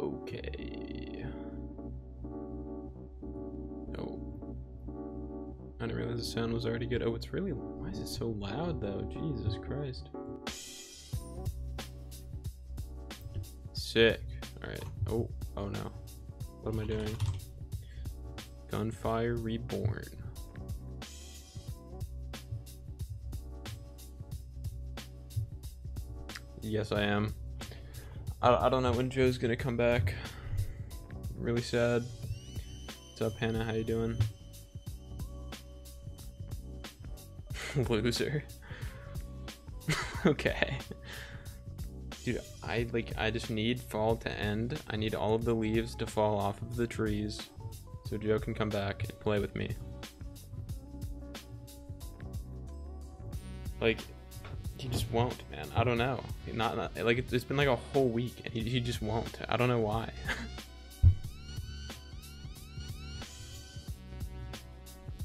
Okay. Oh. I didn't realize the sound was already good. Oh, it's really, why is it so loud though? Jesus Christ. Sick. All right. Oh, oh no. What am I doing? Gunfire Reborn. Yes, I am. I, I don't know when Joe's gonna come back. Really sad. What's up, Hannah? How you doing? Loser. okay. Dude, I like I just need fall to end. I need all of the leaves to fall off of the trees so Joe can come back and play with me. Like he just won't, man. I don't know. Not, not like it's, been like a whole week and he, he just won't. I don't know why.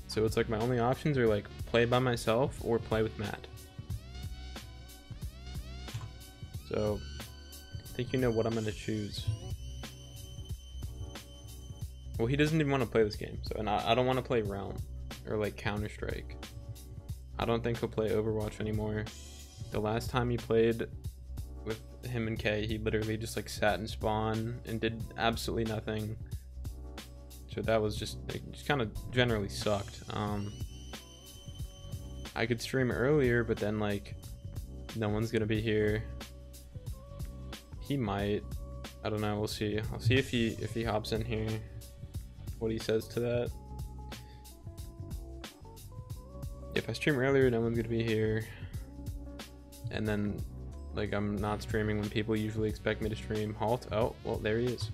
so it's like my only options are like play by myself or play with Matt. So, I think you know what I'm going to choose. Well, he doesn't even want to play this game, so and I, I don't want to play Realm or like Counter Strike. I don't think he'll play Overwatch anymore. The last time he played with him and Kay, he literally just like sat in spawn and did absolutely nothing. So that was just it just kind of generally sucked. Um, I could stream earlier, but then like no one's gonna be here. He might. I don't know. We'll see. I'll see if he if he hops in here. What he says to that. If I stream earlier, no one's gonna be here. And then, like, I'm not streaming when people usually expect me to stream. Halt. Oh, well, there he is.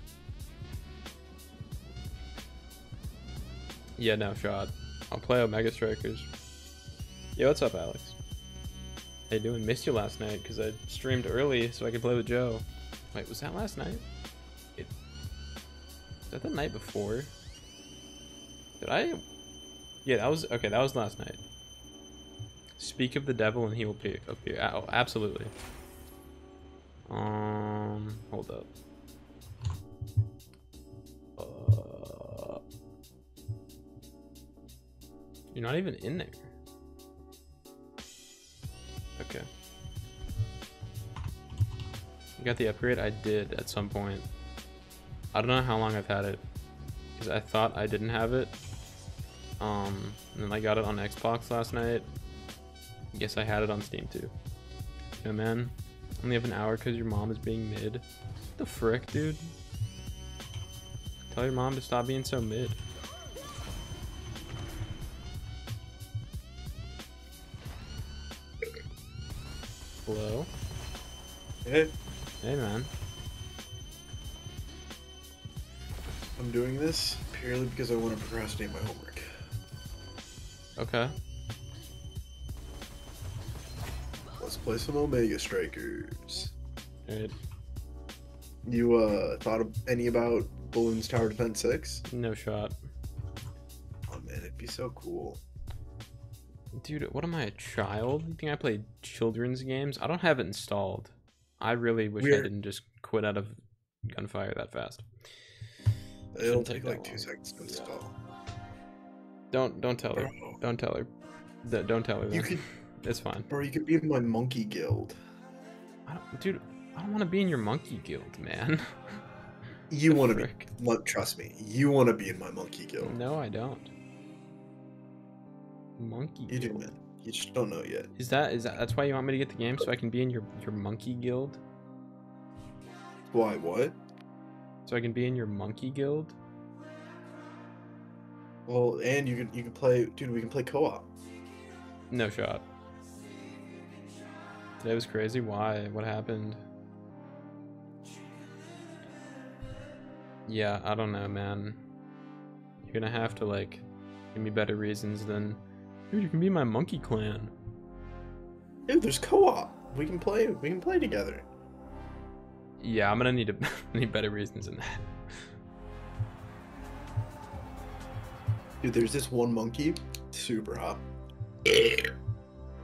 Yeah, no shot. I'll play Omega Strikers. Yo, what's up, Alex? How you doing? Missed you last night because I streamed early so I could play with Joe. Wait, was that last night? It, was that the night before? Did I? Yeah, that was okay. That was last night. Speak of the devil and he will appear. Oh, absolutely. Um, hold up. Uh, you're not even in there. Okay. You got the upgrade? I did at some point. I don't know how long I've had it. Because I thought I didn't have it. Um, and then I got it on Xbox last night. Guess I had it on Steam too. Yeah, man. Only have an hour because your mom is being mid. What the frick, dude? Tell your mom to stop being so mid. Hello? Hey, Hey, man. I'm doing this purely because I want to procrastinate my homework. Okay. Play some Omega Strikers. Alright. You uh thought of any about Bloons Tower Defense 6? No shot. Oh man, it'd be so cool. Dude, what am I, a child? You think I play children's games? I don't have it installed. I really wish I didn't just quit out of gunfire that fast. It'll take take like two seconds to install. Don't don't tell her. Don't tell her. Don't tell her. you could, It's fine. bro, you could be in my monkey guild. I don't, dude, I don't want to be in your monkey guild, man. You want to be? Look, trust me, you want to be in my monkey guild. No, I don't. Monkey You do, guild. man. You just don't know yet. Is that is that that's why you want me to get the game so I can be in your your monkey guild? Why? What? So I can be in your monkey guild? Well, and you can you can play, dude. We can play co-op. No shot. Today was crazy. Why? What happened? Yeah, I don't know, man. You're gonna have to like give me better reasons than, dude. You can be my monkey clan. Dude, there's co-op. We can play. We can play together. Yeah, I'm gonna need a need better reasons than that. Dude, there's this one monkey, super hot.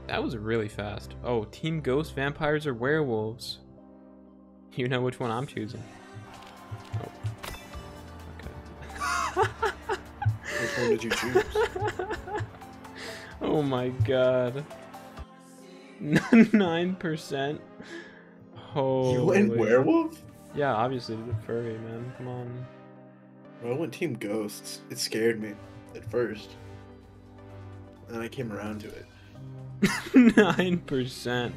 That was really fast. Oh, Team Ghost, vampires, or werewolves? You know which one I'm choosing. Oh. Okay. Which one did you choose? oh my god. Nine percent. Oh. You went werewolf? Yeah, obviously the furry man. Come on. Bro, I went team ghosts. It scared me at first. And then I came around to it. Nine percent.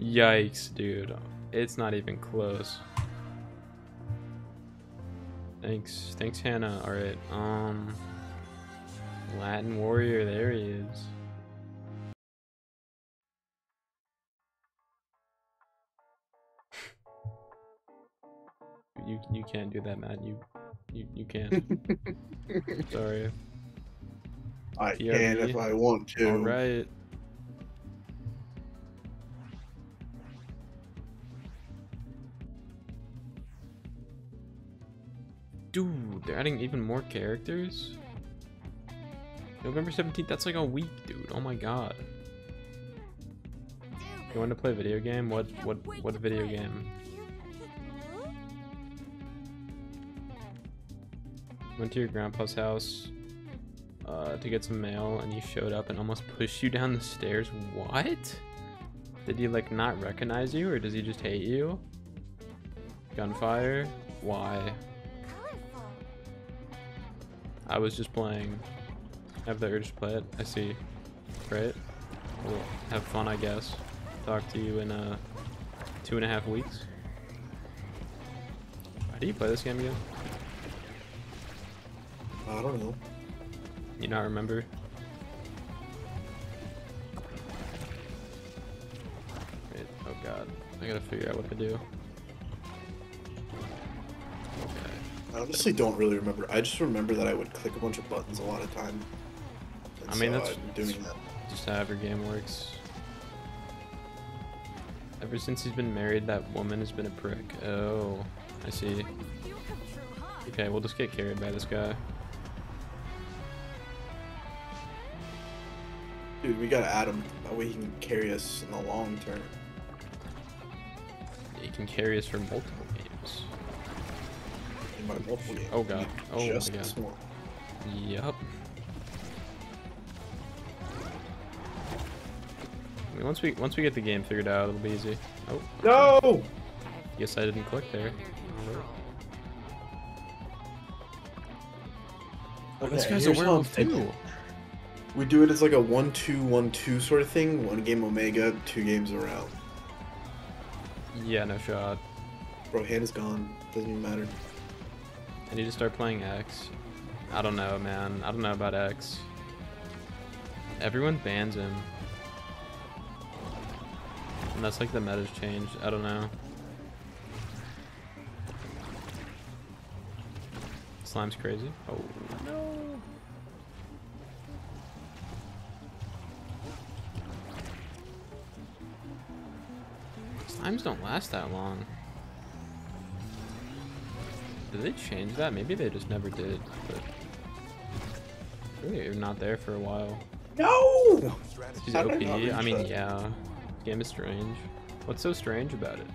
Yikes, dude. It's not even close. Thanks, thanks, Hannah. All right, um, Latin warrior. There he is. You you can't do that, Matt. You you you can't. Sorry. I PRV. can if I want to. All right. Dude, they're adding even more characters? November 17th, that's like a week, dude. Oh my god. You want to play a video game? What what what video game? Went to your grandpa's house uh, to get some mail and he showed up and almost pushed you down the stairs. What? Did he like not recognize you or does he just hate you? Gunfire? Why? I was just playing. I have the urge to play it. I see. Right? We'll have fun, I guess. Talk to you in uh, two and a half weeks. How do you play this game again? I don't know. You not remember? Wait, oh god. I gotta figure out what to do. I honestly don't really remember. I just remember that I would click a bunch of buttons a lot of time. And I mean, so that's- doing that. Just how every game works. Ever since he's been married, that woman has been a prick. Oh, I see. Okay, we'll just get carried by this guy. Dude, we gotta add him. That way he can carry us in the long term. He can carry us for multiple games. In my. Oh god. Oh my Just god. this one. Yup. I mean, once we once we get the game figured out, it'll be easy. Oh, No! guess I didn't click there. Oh, this guy's a here's werewolf too. We do it as like a one-two-one-two sort of thing. One game Omega, two games around. Yeah, no shot. Bro, hand is gone. Doesn't even matter. I need to start playing X. I don't know, man. I don't know about X. Everyone bans him. Unless like the meta's changed. I don't know. Slime's crazy. Oh no. Slimes don't last that long. Did they change that? Maybe they just never did, but really not there for a while. No! He's How OP. I I mean, that? yeah. Game is strange. What's so strange about it?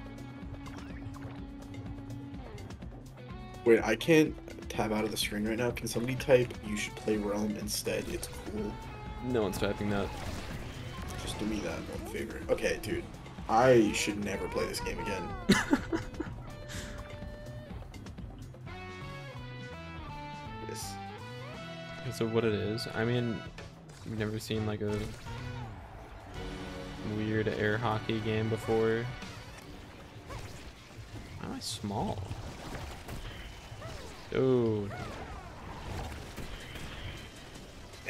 Wait, I can't tab out of the screen right now. Can somebody type you should play Realm instead? It's cool. No one's typing that. Just do me that one favor. Okay, dude. I should never play this game again. so what it is? I mean, you've never seen like a weird air hockey game before. Why am I small? Dude,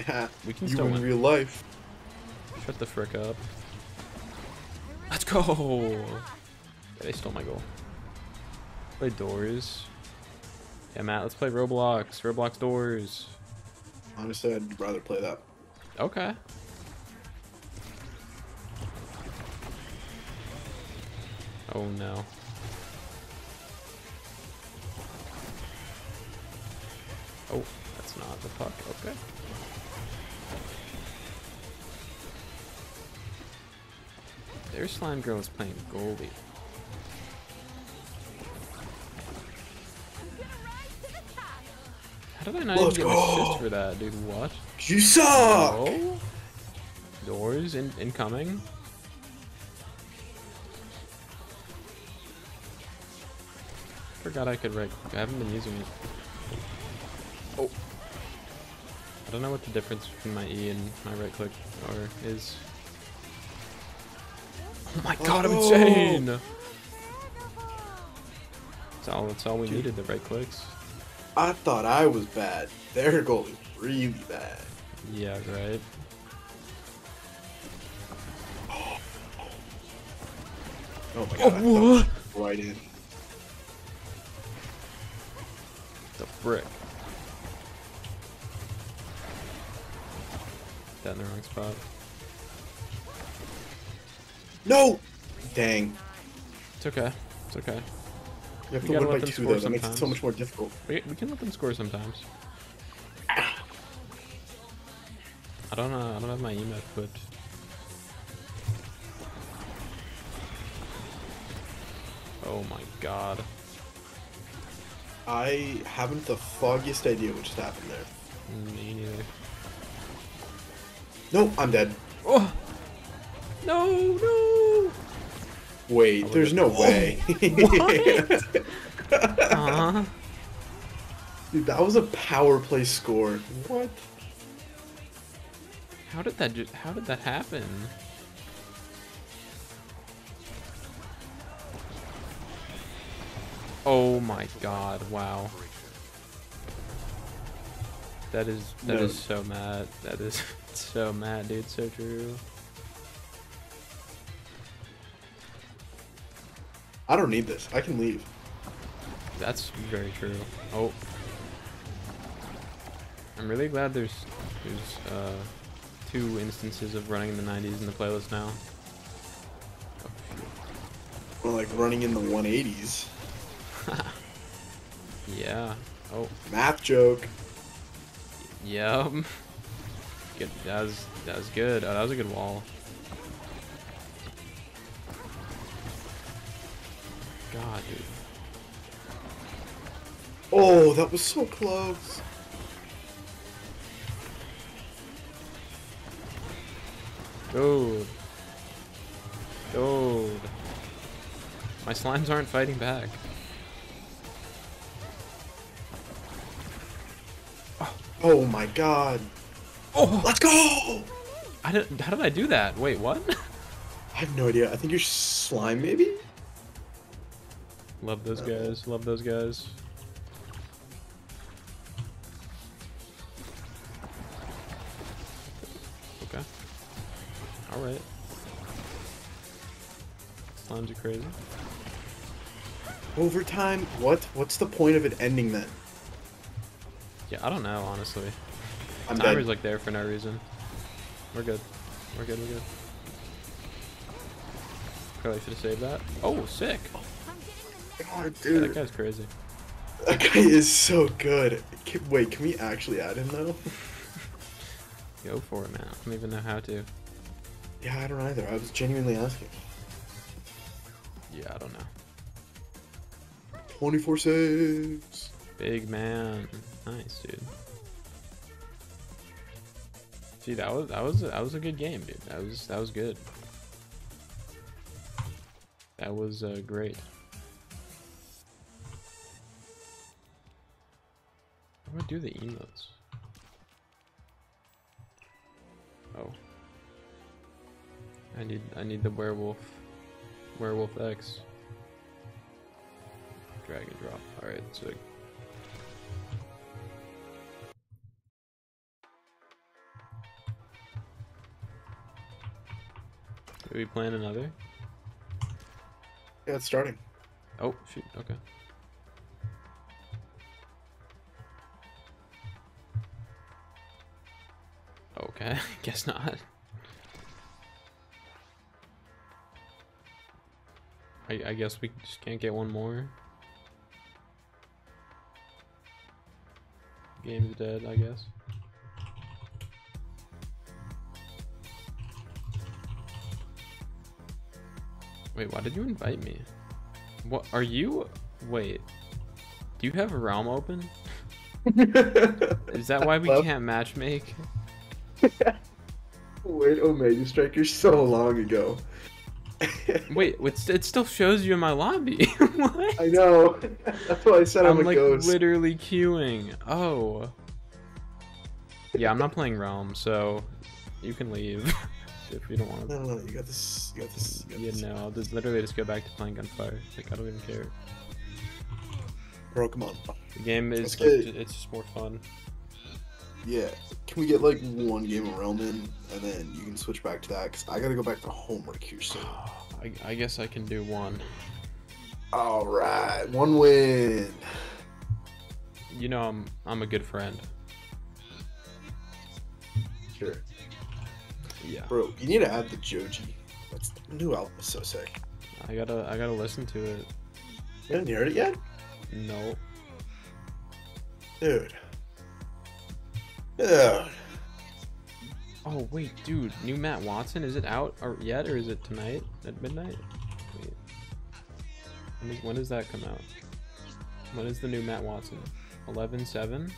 Yeah, we can you still in win. real life. Shut the frick up. Let's go! They stole my goal. Play doors. Yeah, Matt, let's play Roblox. Roblox doors. Honestly, I'd rather play that. Okay. Oh no. Oh, that's not the puck. Okay. Their slime girl is playing goalie. How did I not Let's even get an go. assist for that, dude? What? You suck! Use in incoming. Forgot I could right. I haven't been using it. Oh. I don't know what the difference between my E and my right click or is. Oh my god, I'm Oh. insane! That's all, that's all we needed, the right clicks. I thought I was bad. Their goal is really bad. Yeah, right. Oh my Oh, god. What? right in. The brick. That in the wrong spot. No! Dang. It's okay. It's okay. You have to let by them two score though. That makes it so much more difficult. We, we can let them score sometimes. I don't know. I don't have my email equipped. Oh my god. I haven't the foggiest idea what just happened there. Me neither. No, I'm dead. Oh! No, no! Wait, there's no way. Aw. Uh-huh. Dude, that was a power play score. What? How did that just, how did that happen? Oh my god, wow. That is that is No. so mad. That is so mad, dude. So true. I don't need this. I can leave. That's very true. Oh. I'm really glad there's there's uh two instances of running in the 90s in the playlist now. We're like running in the 180s. Yeah. Oh. Math joke. Yep. Good. That was that was good. Oh, that was a good wall. God, dude. Oh, that was so close. Dude. Dude. My slimes aren't fighting back. Oh my god. Oh! Let's go! I did, how did I do that? Wait, what? I have no idea. I think you're slime, maybe? Love those guys. Love those guys. Okay. Alright. Slimes are crazy. Overtime? What? What's the point of it ending then? Yeah, I don't know, honestly. I'm Timer's dead. like there for no reason. We're good. We're good, we're good. Probably should have saved that. Oh, sick. Oh. God, Yeah, that guy's crazy. That guy is so good. Can, wait, can we actually add him though? Go for it, man. I don't even know how to. Yeah, I don't either. I was genuinely asking. Yeah, I don't know. 24 saves. Big man. Nice, dude. See, that was that was that was a good game, dude. That was that was good. That was uh, great. How do I do the emotes? Oh. I need I need the werewolf werewolf X. Drag and drop. Alright, so Are we playing another? Yeah, it's starting. Oh, shoot, okay. Okay, guess not. I, I guess we just can't get one more. Game's dead, I guess. Wait, why did you invite me? What are you? Wait, do you have a realm open? Is that why we can't matchmake? Wait, oh, Omega Striker so long ago. Wait, it, it still shows you in my lobby. what? I know. That's why I said I'm, I'm a like ghost. literally queuing. Oh. Yeah, I'm not playing Realm, so you can leave if you don't want to. No, no, no, you got this. You got this. You got Yeah, this. no, I'll just literally just go back to playing Gunfire. Like I don't even care. Bro, come on. The game is Let's like, get- ju- it's just more fun. Yeah. Can we get like one game of Realm in, and then you can switch back to that? Cause I gotta go back to homework here soon. I, I guess I can do one. All right, one win. You know, I'm I'm a good friend. Sure. Yeah. Bro, you need to add the Joji. That's the new album is so sick. I gotta I gotta listen to it. You haven't heard it yet, No. dude. Oh wait, dude, new Matt Watson is it out or yet or is it tonight at midnight? Wait. When, is, when does that come out? When is the new Matt Watson? 11/7.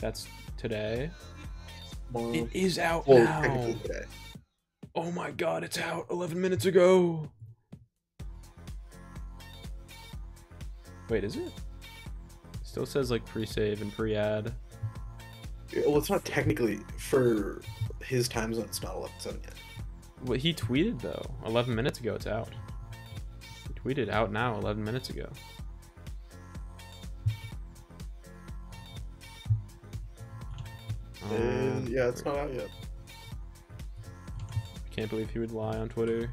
That's today. It is out Well, now. Oh my god, it's out 11 minutes ago. Wait, is it? Still says like pre-save and pre-ad. Well, it's not technically for his time zone. It's not 11 7 yet. What he tweeted though, 11 minutes ago, it's out. He tweeted out now, 11 minutes ago. And Um, yeah, it's not out yet. I can't believe he would lie on Twitter.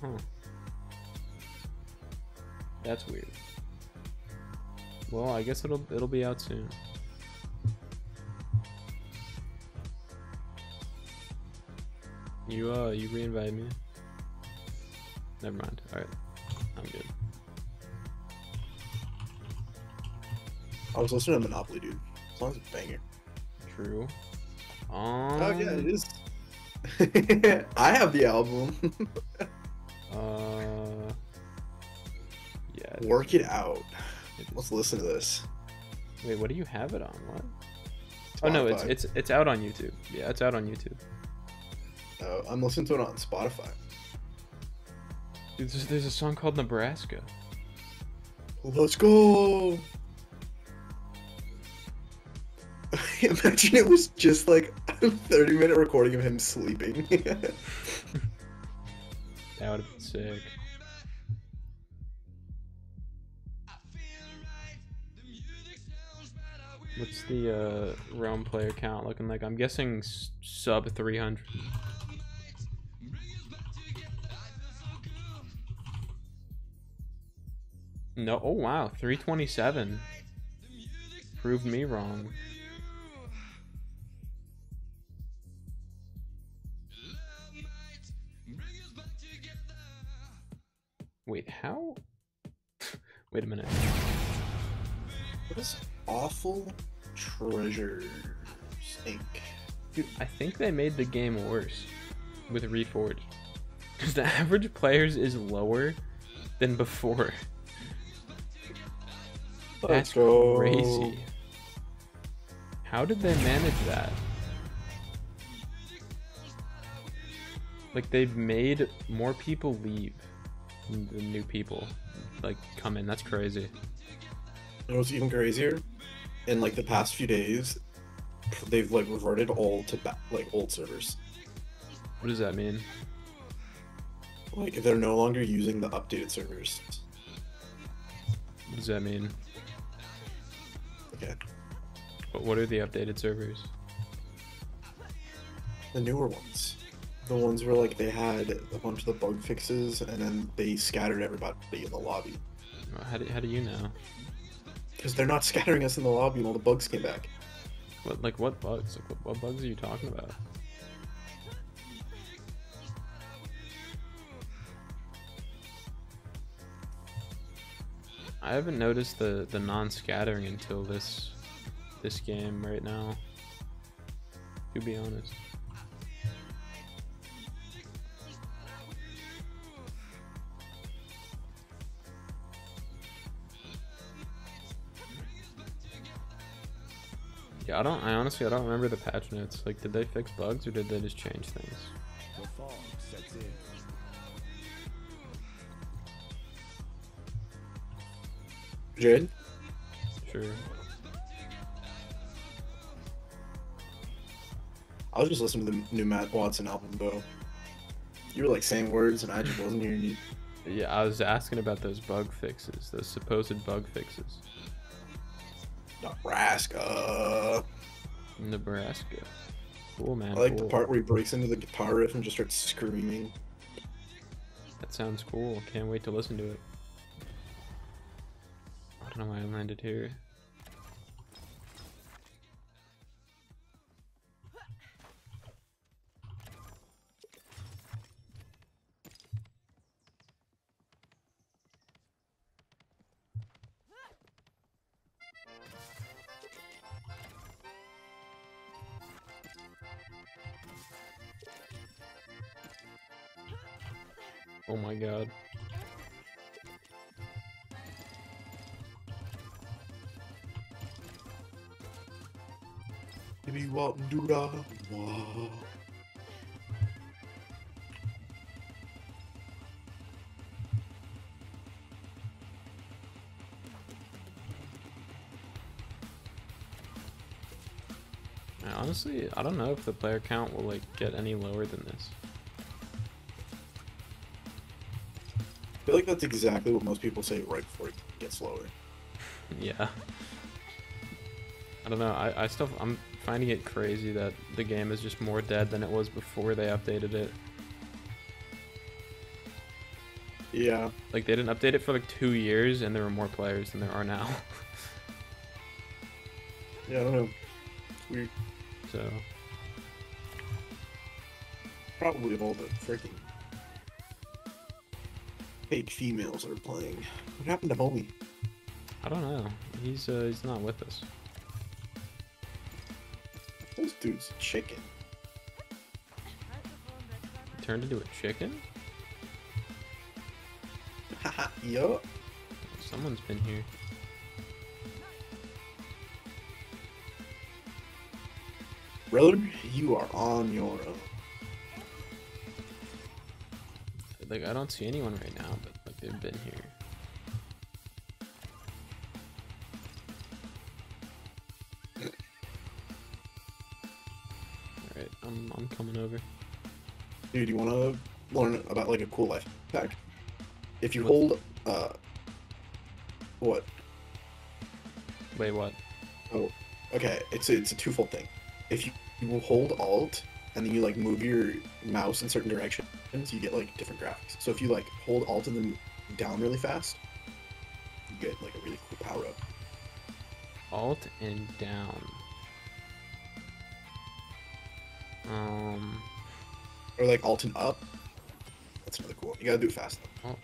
Huh. That's weird. Well, I guess it'll it'll be out soon. You uh you reinvite me. Never mind. Alright. I'm good. I was listening to Monopoly, dude. As long as it's banger. True. Um, Oh yeah, it is. I have the album. Uh, yeah. Work it out. Let's listen to this. Wait, what do you have it on? What? Oh no, it's it's it's out on YouTube. Yeah, it's out on YouTube. Uh, I'm listening to it on Spotify. Dude, there's, there's a song called Nebraska. Let's go. Imagine it was just like a 30 minute recording of him sleeping. That would have been sick. What's the uh, realm player count looking like? I'm guessing sub 300. No, oh wow, 327. Proved me wrong. Wait, how? Wait a minute. what is awful treasures Inc. Dude, I think they made the game worse with Reforged. Because the average players is lower than before. That's crazy. How did they manage that? Like they've made more people leave than the new people like come in. That's crazy. You know what's even crazier? In like the past few days, they've like reverted all to ba- like old servers. What does that mean? Like if they're no longer using the updated servers. What does that mean? Okay, But what are the updated servers? the newer ones, the ones where like they had a bunch of the bug fixes and then they scattered everybody in the lobby How do, how do you know? Because they're not scattering us in the lobby and all the bugs came back. What like what bugs? Like what, what bugs are you talking about? I haven't noticed the the non-scattering until this this game right now. To be honest. Yeah, I don't. I honestly, I don't remember the patch notes. Like, did they fix bugs or did they just change things? The fog sets in. Jade? Sure. I was just listening to the new Matt Watson album, though. You were like saying words, and I just wasn't hearing you. Yeah, I was asking about those bug fixes, those supposed bug fixes. Nebraska. Nebraska. Cool, man. I like the part where he breaks into the guitar riff and just starts screaming. That sounds cool. Can't wait to listen to it. I don't know why I landed here. Oh my god. Give me what do da. Whoa. Honestly, I don't know if the player count will like get any lower than this. Feel like that's exactly what most people say right before it gets lower. Yeah. I don't know. I, I still I'm finding it crazy that the game is just more dead than it was before they updated it. Yeah. Like they didn't update it for like two years and there were more players than there are now. Yeah, I don't know. It's weird. so Probably all the freaking fake females are playing. What happened to homie? I don't know. He's uh he's not with us. This dude's a chicken. He turned into a chicken? Haha, yo. Someone's been here. Road, you are on your own. Like I don't see anyone right now, but like they've been here. Alright, I'm I'm coming over. Dude, you want to learn about like a cool life hack? If you What? hold, uh, what? Wait, what? Oh, okay. It's a, it's a twofold thing. If you, you hold Alt and then you like move your mouse in certain you get like different graphics. So if you like hold Alt and then down really fast, you get like a really cool power up. Alt and down. Um, Or like Alt and up. That's another cool. one. You gotta do it fast though. Alt.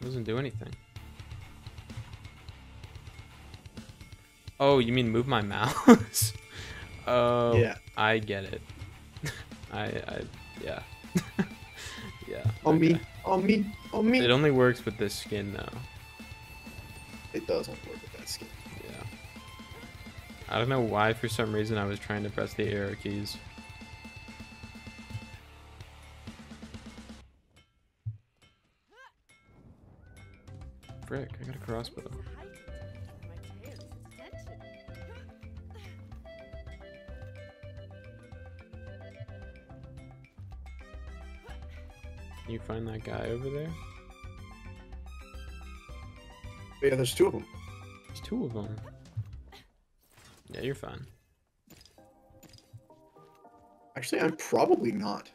Doesn't do anything. Oh, you mean move my mouse? oh, Yeah. I get it. I, I, yeah, yeah. On me, okay. on me, on me. It only works with this skin though. It does only work with that skin. Yeah. I don't know why. For some reason, I was trying to press the arrow keys. Frick! I got a crossbow. Find that guy over there? Yeah, there's two of them. There's two of them. Yeah, you're fine. Actually, I'm probably not.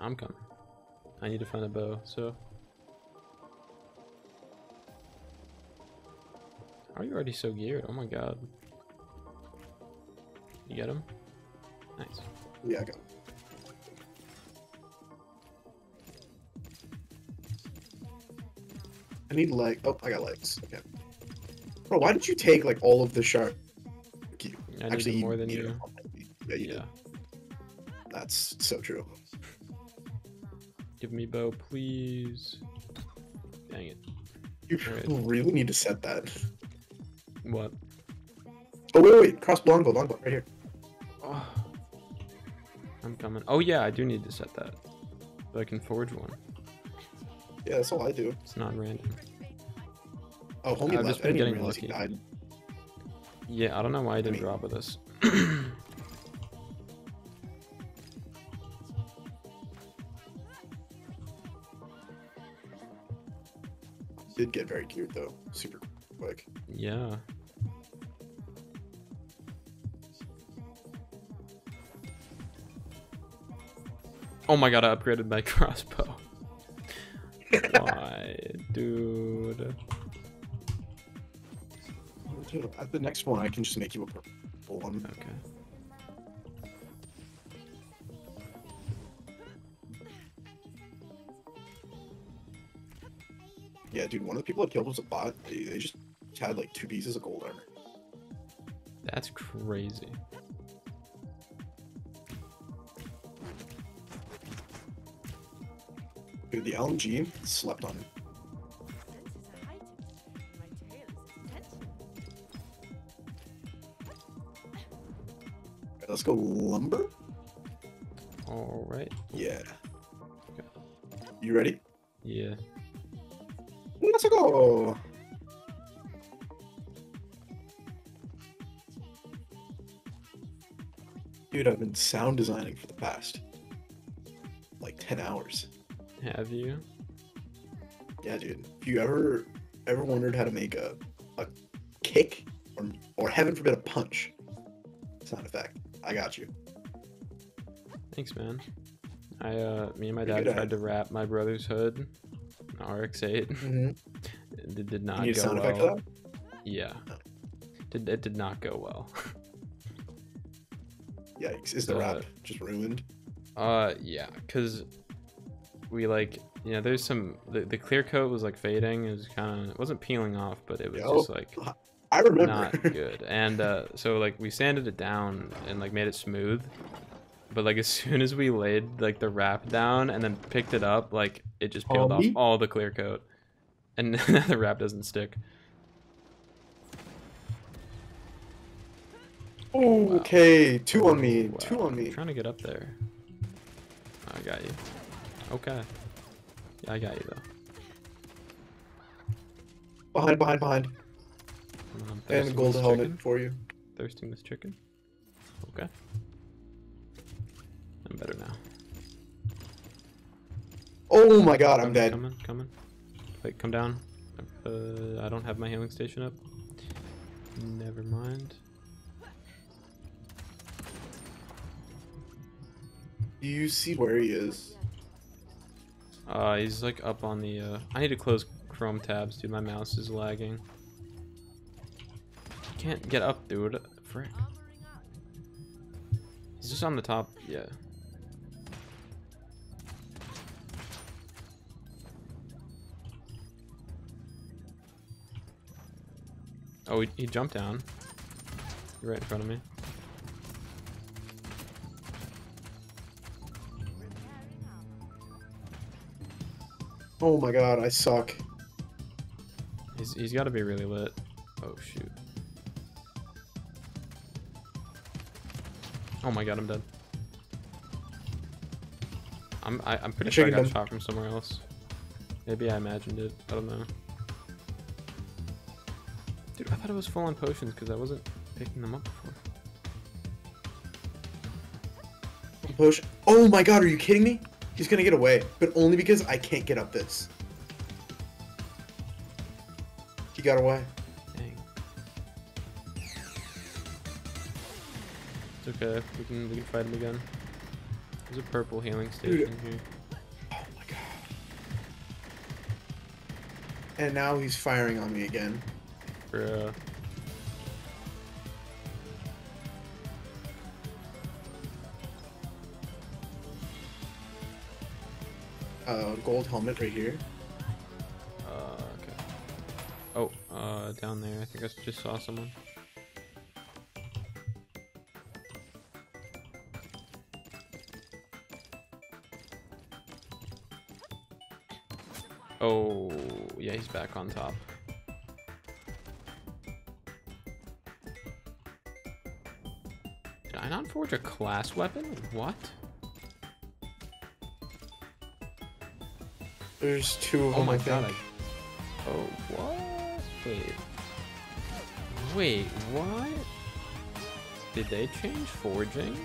I'm coming. I need to find a bow, so. How are you already so geared? Oh my god. You get him? Nice. Yeah, I got. It. I need leg. Oh, I got legs. Okay. Bro, why did you take like all of the sharp? You- I needed more than you. Yeah, you Yeah. did. That's so true. Give me bow, please. Dang it. You Alright. really need to set that. What? Oh wait, wait, wait. cross longbow, longbow, right here. Oh. I'm coming. Oh yeah, I do need to set that. So I can forge one. Yeah, that's all I do. It's not random. Oh, homie I've left. just I been getting lucky. Yeah, I don't know why I didn't mean- drop with this. Did get very cute though, super quick. yeah. Oh my god, I upgraded my crossbow. At the next one, I can just make you a purple one. Okay. Yeah, dude, one of the people I killed was a bot. They, they just had like two pieces of gold armor. That's crazy. Dude, the LMG slept on him. Let's go lumber. All right. Yeah. Okay. You ready? Yeah. Let's go. Dude, I've been sound designing for the past like 10 hours. Have you? Yeah, dude. If you ever ever wondered how to make a a kick or or heaven forbid a punch I got you. Thanks, man. I uh, me and my dad tried to wrap my brother's hood, RX-8. Mm-hmm. It did not You need a go sound well. effect that? Yeah. Did it did not go well. Yikes! Is the Uh, wrap just ruined? Uh, yeah, cause we like, you know, there's some the, the clear coat was like fading. It was kind of it wasn't peeling off, but it was Yo. just like I remember. not good. And uh, so like we sanded it down and like made it smooth. But like as soon as we laid like the wrap down and then picked it up, like it just peeled off Homie? all the clear coat, and now the wrap doesn't stick. Oh, okay, two on me. Wow. Two on I'm me. trying to get up there. I got you. Okay. Yeah, I got you though. Behind, behind, behind. And gold helmet chicken. for you. Thirsting this chicken. Okay. I'm better now. Oh my god, I'm Coming, dead. Coming, coming. Wait, come down. Uh, I don't have my healing station up. Never mind. Do you see where he is? Uh, he's like up on the. Uh, I need to close Chrome tabs, dude. My mouse is lagging. Can't get up, dude. Frick. He's just on the top. Yeah. Oh, he, he jumped down. You're Right in front of me. Oh my god, I suck. He's, he's got to be really lit. Oh shoot. Oh my god, I'm dead. I'm I, I'm pretty I sure I got them. shot from somewhere else. Maybe I imagined it. I don't know. Dude, I thought it was full on potions because I wasn't picking them up before. Push. Oh my god, are you kidding me? He's gonna get away, but only because I can't get up this. He got away. Okay. We can we can fight him again. There's a purple healing station here. Oh my god. And now he's firing on me again. Bruh. Uh, gold helmet right here. Uh, okay. Oh, uh, down there. I think I just saw someone. Back on top. Did I not forge a class weapon? What? There's two of Oh them, Oh my god. I... Oh, what? Wait. Wait, what? Did they change forging?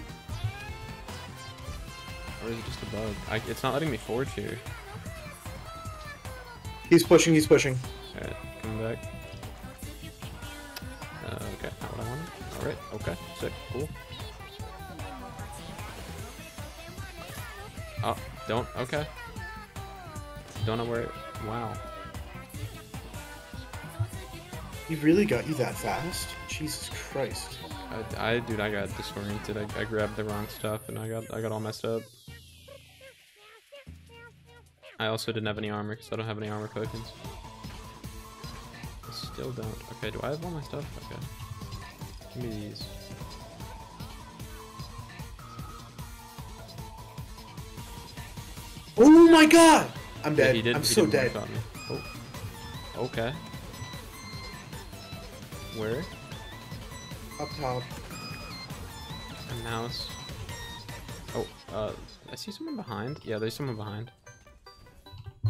Or is it just a bug? I, it's not letting me forge here. He's pushing, he's pushing. Alright, coming back. Uh, okay, not what I wanted. Alright, okay, sick, cool. Oh, don't, okay. Don't know where, it, wow. He really got you that fast? Jesus Christ. I, I dude, I got disoriented. I, I grabbed the wrong stuff and I got, I got all messed up. I also didn't have any armor because I don't have any armor potions. I still don't. Okay, do I have all my stuff? Okay. Give me these. Oh my god! I'm Yeah, dead. he did. I'm so dead. Oh. Okay. Where? Up top. A mouse. Oh, uh, I see someone behind. Yeah, there's someone behind.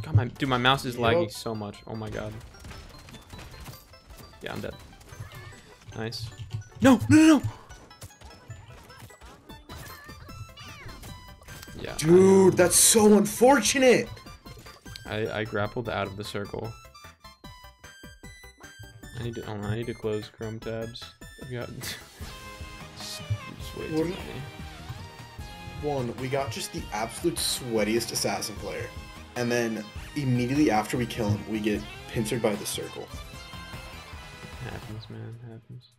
God, my dude, my mouse is lagging so much. Oh my god. Yeah, I'm dead. Nice. No, no, no, no. Yeah. I. Dude, that's so unfortunate! I, I grappled out of the circle. I need to. Oh, I need to close Chrome tabs. I've got just, just way too many. One, we got just the absolute sweatiest assassin player. And then immediately after we kill him, we get pincered by the circle. Happens, man. Happens.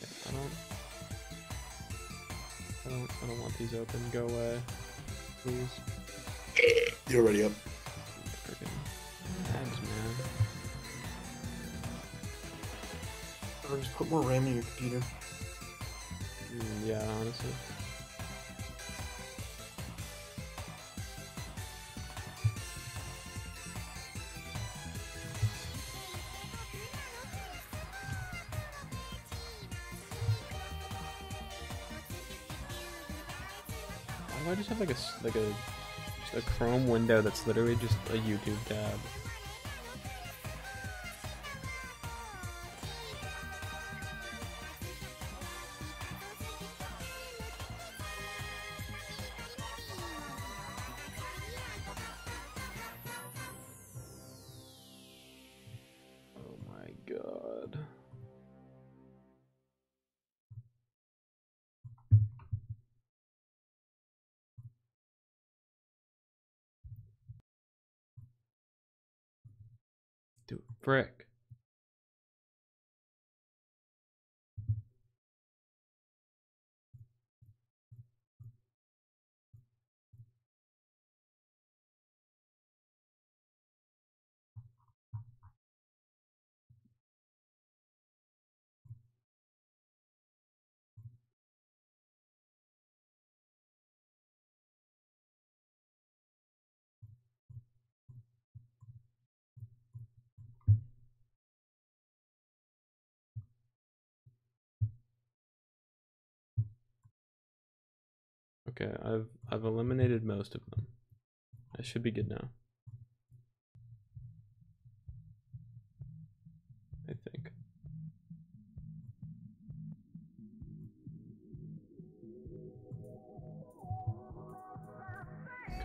Yeah, I don't. I don't. I don't want these open. Go away, please. You're already up. Freaking tabs, man. Or just put more RAM in your computer. Mm, yeah, honestly. Why just have like a like a a Chrome window that's literally just a YouTube tab? Okay, I've I've eliminated most of them. I should be good now. I think.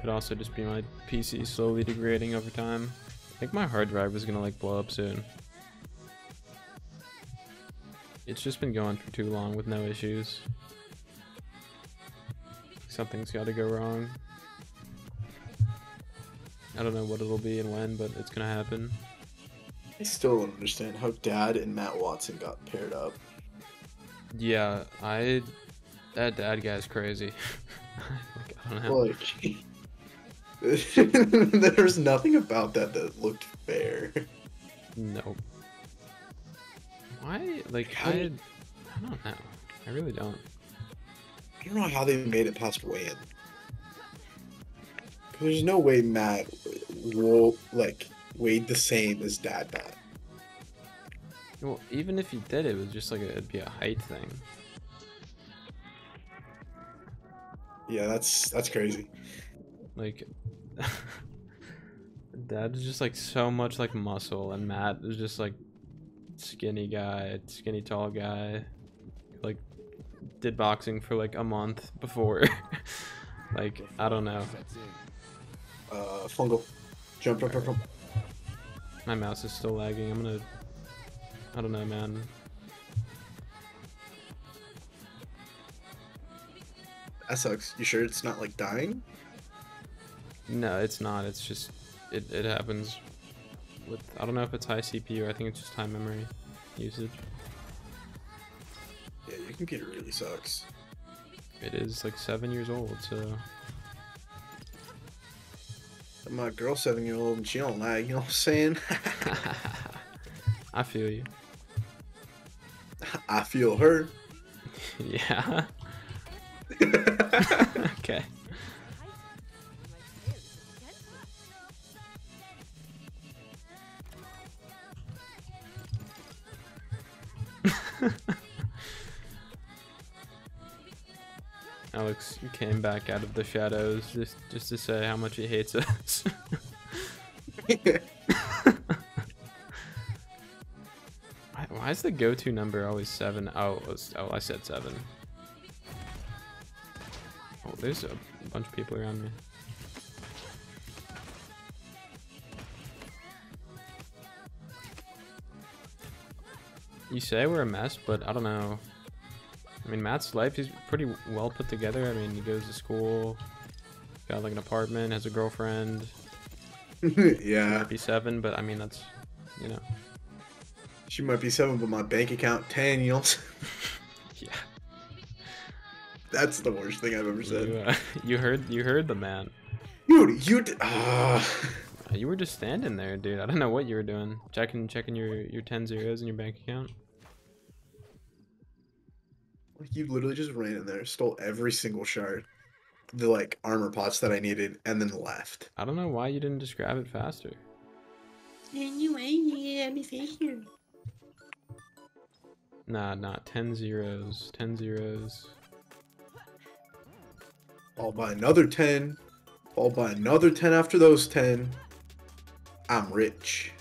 Could also just be my PC slowly degrading over time. I think my hard drive is gonna like blow up soon. It's just been going for too long with no issues. Something's got to go wrong. I don't know what it'll be and when, but it's gonna happen. I still don't understand how Dad and Matt Watson got paired up. Yeah, I that dad guy's crazy. like, I don't know. Like, there's nothing about that that looked fair. Nope. Why? Like How I, I don't know. I really don't. I don't know how they made it past weigh-in. There's no way Matt will like weighed the same as dad bat. Well, even if he did, it was just like a, it'd be a height thing. Yeah, that's that's crazy. Like, Dad is just like so much like muscle, and Matt is just like skinny guy, skinny tall guy. Did boxing for like a month before. like, I don't know. Uh, fungal. Jump, jump, jump, jump. My mouse is still lagging. I'm gonna. I don't know, man. That sucks. You sure it's not like dying? No, it's not. It's just it, it happens with I don't know if it's high CPU. I think it's just high memory usage. Computer really sucks. It is like seven years old, so My girl's seven year old and she don't lag, you know what I'm saying? I feel you. I feel her. yeah. okay. Alex came back out of the shadows just just to say how much he hates us. why, why is the go-to number always seven? Oh, was, oh, I said seven. Oh, there's a bunch of people around me. You say we're a mess, but I don't know. I mean, Matt's life is pretty well put together. I mean, he goes to school, got like an apartment, has a girlfriend. yeah, Might be seven, but I mean that's, you know, she might be seven, but my bank account ten. You know, what I'm saying? yeah. that's the worst thing I've ever said. You, uh, you heard, you heard the man. Dude, you. D-. Uh, You were just standing there, dude. I don't know what you were doing. Checking, checking your your ten zeros in your bank account. Like, you literally just ran in there, stole every single shard, the like armor pots that I needed, and then left. I don't know why you didn't just grab it faster. Nah, not ten zeros. Ten zeros. Followed by another ten, followed by another ten after those ten. I'm rich.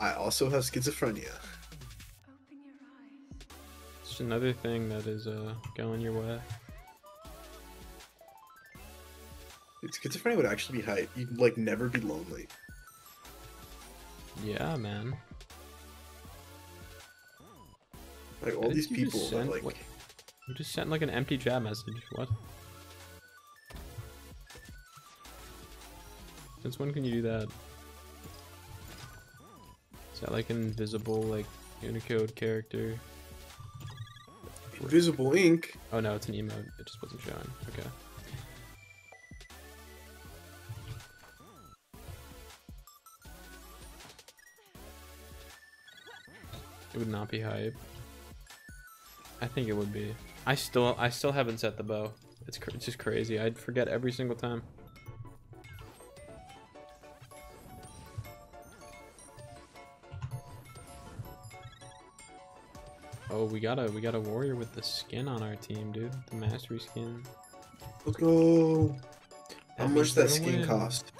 I also have schizophrenia. It's just another thing that is uh going your way. Dude, schizophrenia would actually be hype. You'd like never be lonely. Yeah, man. Like all these you just people that send- like what? You just sent like an empty chat message. What? Since when can you do that? Is that like an invisible like Unicode character? invisible ink. Oh no, it's an emote. It just wasn't showing. Okay. It would not be hype. I think it would be. I still, I still haven't set the bow. It's, it's just crazy. I'd forget every single time. Oh, we got a we got a warrior with the skin on our team, dude. The mastery skin. Let's go. How That much means that skin winning. cost?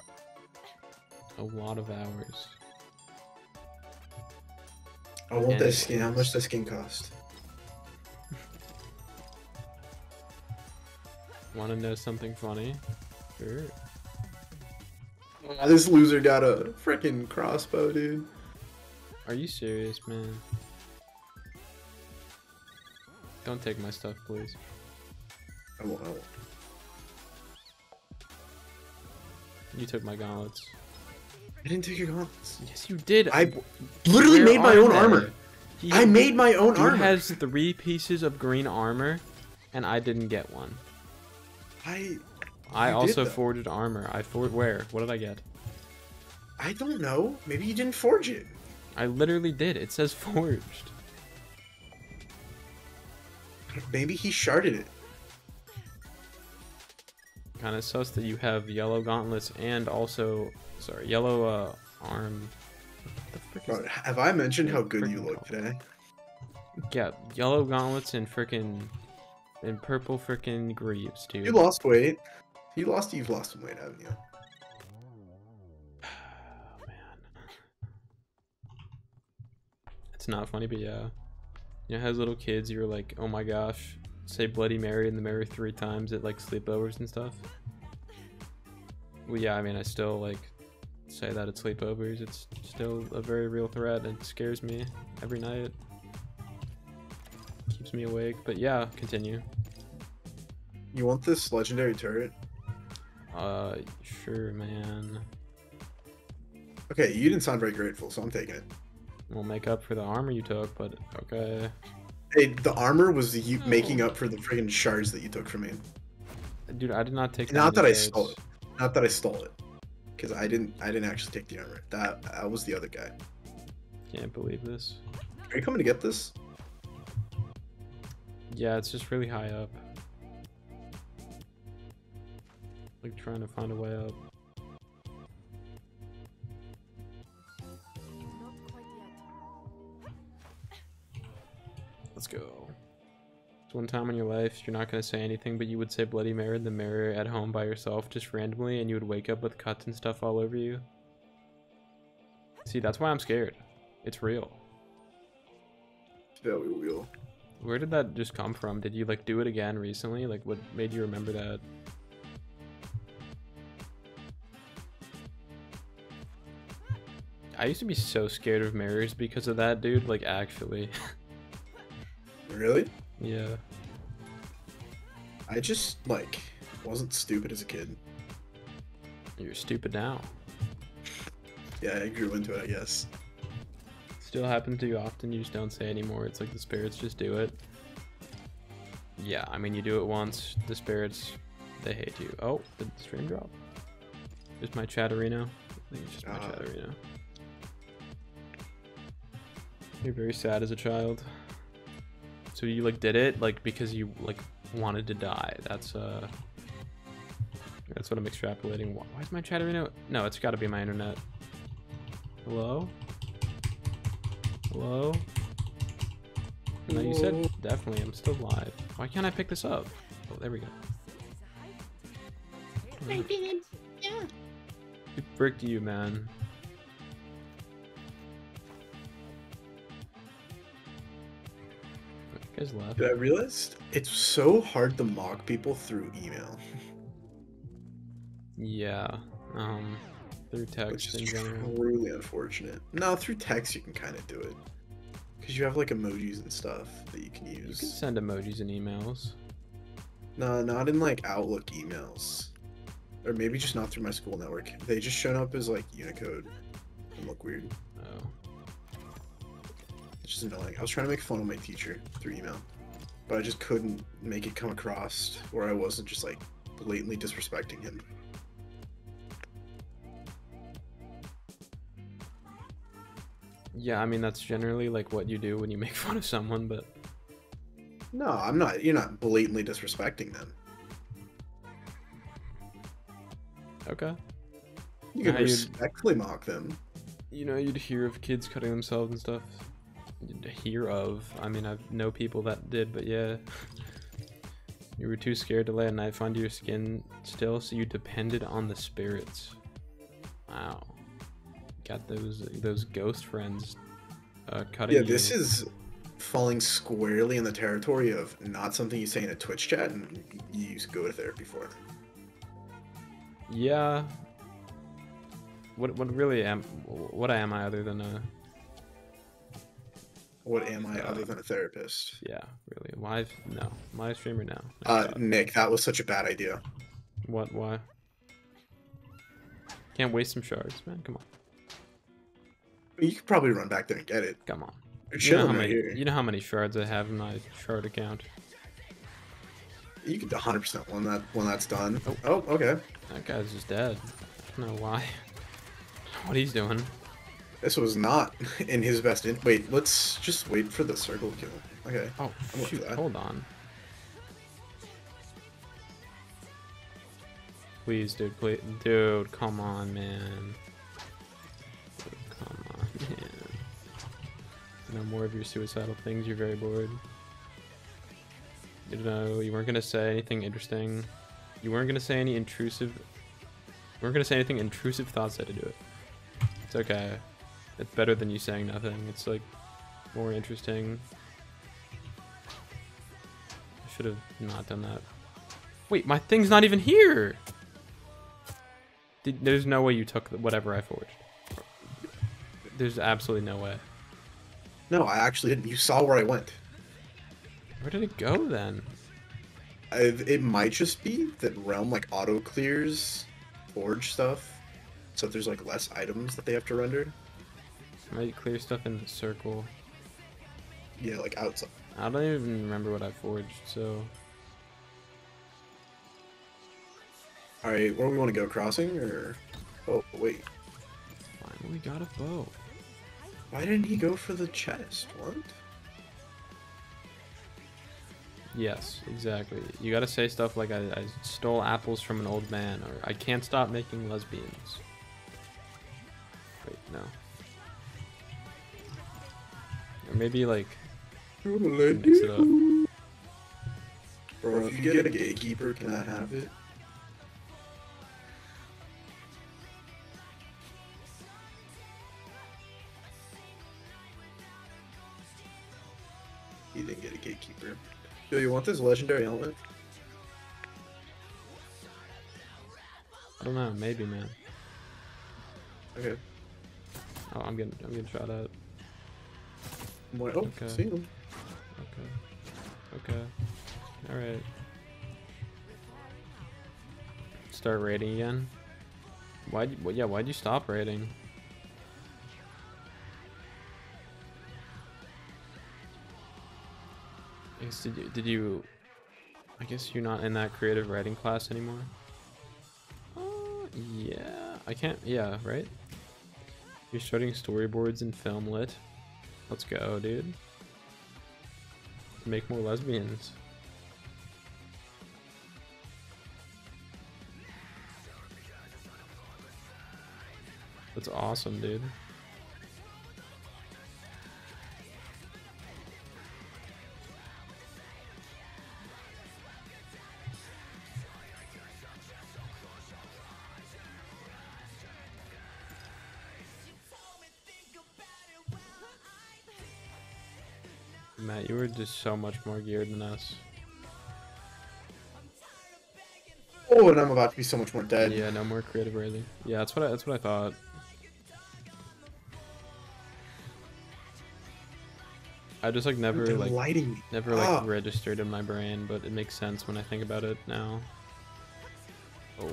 A lot of hours. I want that And- skin. How much that skin cost? Want to know something funny? Sure. This loser got a freaking crossbow, dude. Are you serious, man? Don't take my stuff, please. I won't. I won't. You took my gauntlets. I didn't take your gauntlets. Yes, you did. I literally made my own armor. He- I made my own armor. has three pieces of green armor, and I didn't get one. I I You did, also forged armor. I forged where? What did I get? I don't know. Maybe you didn't forge it. I literally did. It says forged. Maybe he sharded it. kind of sus that you have yellow gauntlets and also, sorry, yellow uh, arm. Bro, have I mentioned how good you Freaking look today? Yeah, yellow gauntlets and frickin' and purple frickin' greaves, dude. You lost weight. You lost. You've lost some weight, haven't you? Oh, man. It's not funny, but yeah. You know, as little kids, you're like, oh my gosh, say Bloody Mary in the mirror three times at like sleepovers and stuff. Well, yeah, I mean, I still like say that at sleepovers. It's still a very real threat. and It scares me every night. Keeps me awake. But yeah, continue. You want this legendary turret? Uh, sure, man. Okay, you didn't sound very grateful, so I'm taking it. We'll make up for the armor you took, but okay. Hey, the armor was you Oh. making up for the friggin' shards that you took from me. Dude, I did not take Not that many I shards. stole it. Not that I stole it, because I didn't. I didn't actually take the armor. That that was the other guy. Can't believe this. Are you coming to get this? Yeah, it's just really high up. Like trying to find a way up. Let's go. It's one time in your life you're not gonna say anything, but you would say Bloody Mary in the mirror at home by yourself just randomly, and you would wake up with cuts and stuff all over you. See, that's why I'm scared. It's real. We will. Where did that just come from? Did you like do it again recently? Like, what made you remember that? I used to be so scared of mirrors because of that, dude. Like, actually. Really? yeah. I just like wasn't stupid as a kid. You're stupid now. Yeah, I grew into it, I guess. Still happen to you often, you just don't say anymore. It's like the spirits just do it. Yeah, I mean, you do it once, the spirits, they hate you. Oh, did the stream drop? Just my chatterino. I think it's just my Ah. chatterino. You're very sad as a child. So you like did it like because you like wanted to die. That's uh that's what I'm extrapolating. Why why is my chatterino? No, it's got to be my internet. Hello? Hello? No, you said definitely. I'm still live. Why can't I pick this up? Oh, there we go. There's a height. Who fricked you, man? Guys I realized it's so hard to mock people through email, Yeah. Um, through text which is in general. truly unfortunate. No, through text you can kind of do it, because you have like emojis and stuff that you can You use. can send emojis in emails. No, not in like Outlook emails, or maybe just not through my school network. They just shown up as like Unicode and look weird. Oh. It's just annoying. I was trying to make fun of my teacher through email, but I just couldn't make it come across where I wasn't just like blatantly disrespecting him. Yeah, I mean that's generally like what you do when you make fun of someone, but No, I'm not. You're not blatantly disrespecting them. okay. You can you'd- respectfully mock them. You know, you'd hear of kids cutting themselves and stuff. Hear of. I mean, I know people that did, but yeah. You were too scared to lay a knife onto your skin still, so you depended on the spirits. Wow. Got those those ghost friends uh, cutting Yeah, this you. is falling squarely in the territory of not something you say in a Twitch chat and you used to go to therapy for. Yeah. What what really am what am I other than a What am I other than a therapist? yeah really live no live streamer now. Uh, Nick, that was such a bad idea. What? Why? Can't waste some shards, man. Come on, You could probably run back there and get it. come on. You're know, how many, here. you know how many shards I have in my shard account. You could 100% when that when that's done. Oh. Oh, okay. That guy's just dead. I don't know why. What he's doing? This was not in his best. In- wait, let's just wait for the circle kill. Okay. Oh I'm up for shoot! Hold on. Please, dude, please. Dude, come on, man. Dude, come on, man. No more of your suicidal things, you're very bored. You know, you weren't gonna say anything interesting. You weren't gonna say any intrusive... You weren't gonna say anything intrusive thoughts that to do it. It's okay. It's better than you saying nothing. It's like more interesting. I should have not done that. Wait, my thing's not even here! Did, there's no way you took whatever I forged. There's absolutely no way. No, I actually didn't. You saw where I went. Where did it go then? I, it might just be that Realm like auto clears forge stuff, so there's like less items that they have to render. Might clear stuff in the circle. Yeah, like outside. I don't even remember what I forged, so All right, where do we want to go? Crossing or? Oh wait, finally got a bow. why didn't he go for the chest? What? Yes, exactly. You gotta say stuff like I, I stole apples from an old man, or I can't stop making lesbians. Wait, no. Or maybe like mix it up. Bro, if you get a gatekeeper, can I have it? He didn't get a gatekeeper. Do you want this legendary helmet? I don't know, maybe man. Okay. Oh, I'm getting I'm getting shot at. More, oh, Okay. see him. Okay. Okay. Alright. Start raiding again. Why'd you, well, yeah, why'd you stop raiding? I guess did you, did you I guess you're not in that creative writing class anymore? Uh, yeah, I can't, yeah, right? You're starting storyboards and film lit. Let's go, dude. Make more lesbians. That's awesome, dude. Just so much more geared than us. Oh, and I'm about to be so much more dead. Yeah, no more creative raising. Yeah, that's what I, that's what I thought. I just like never like lighting never like Ah. registered in my brain, but it makes sense when I think about it now. Oh,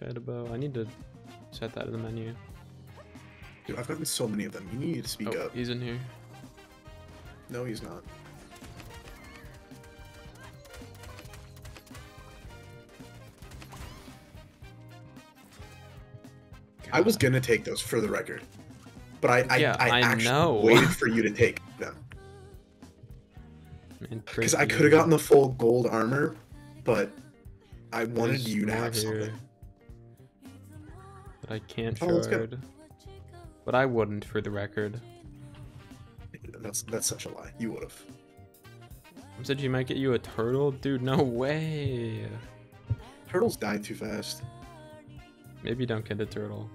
I bow. I need to set that in the menu. Dude, I've gotten so many of them. You need to speak Oh, up. he's in here. No, he's not. I was gonna take those for the record, but I I, Yeah, I, I actually know. waited for you to take them because I could have gotten the full gold armor, but I wanted there's you to have something. But I can't Oh, shard. But I wouldn't, for the record. That's that's such a lie. You would have. I said you might get you a turtle, dude. No way. Turtles die too fast. Maybe don't get a turtle.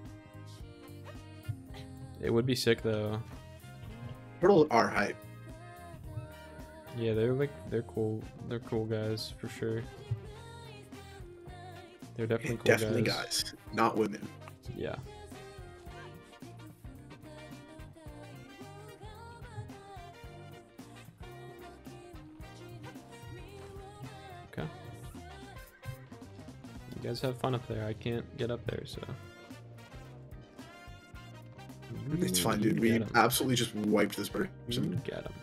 It would be sick though. Turtles are hype. Yeah, they're like they're cool. They're cool guys for sure. They're definitely cool Definitely guys. guys, not women. Yeah. Okay. You guys have fun up there. I can't get up there, so. It's fine, dude. We absolutely just wiped this You person. get him.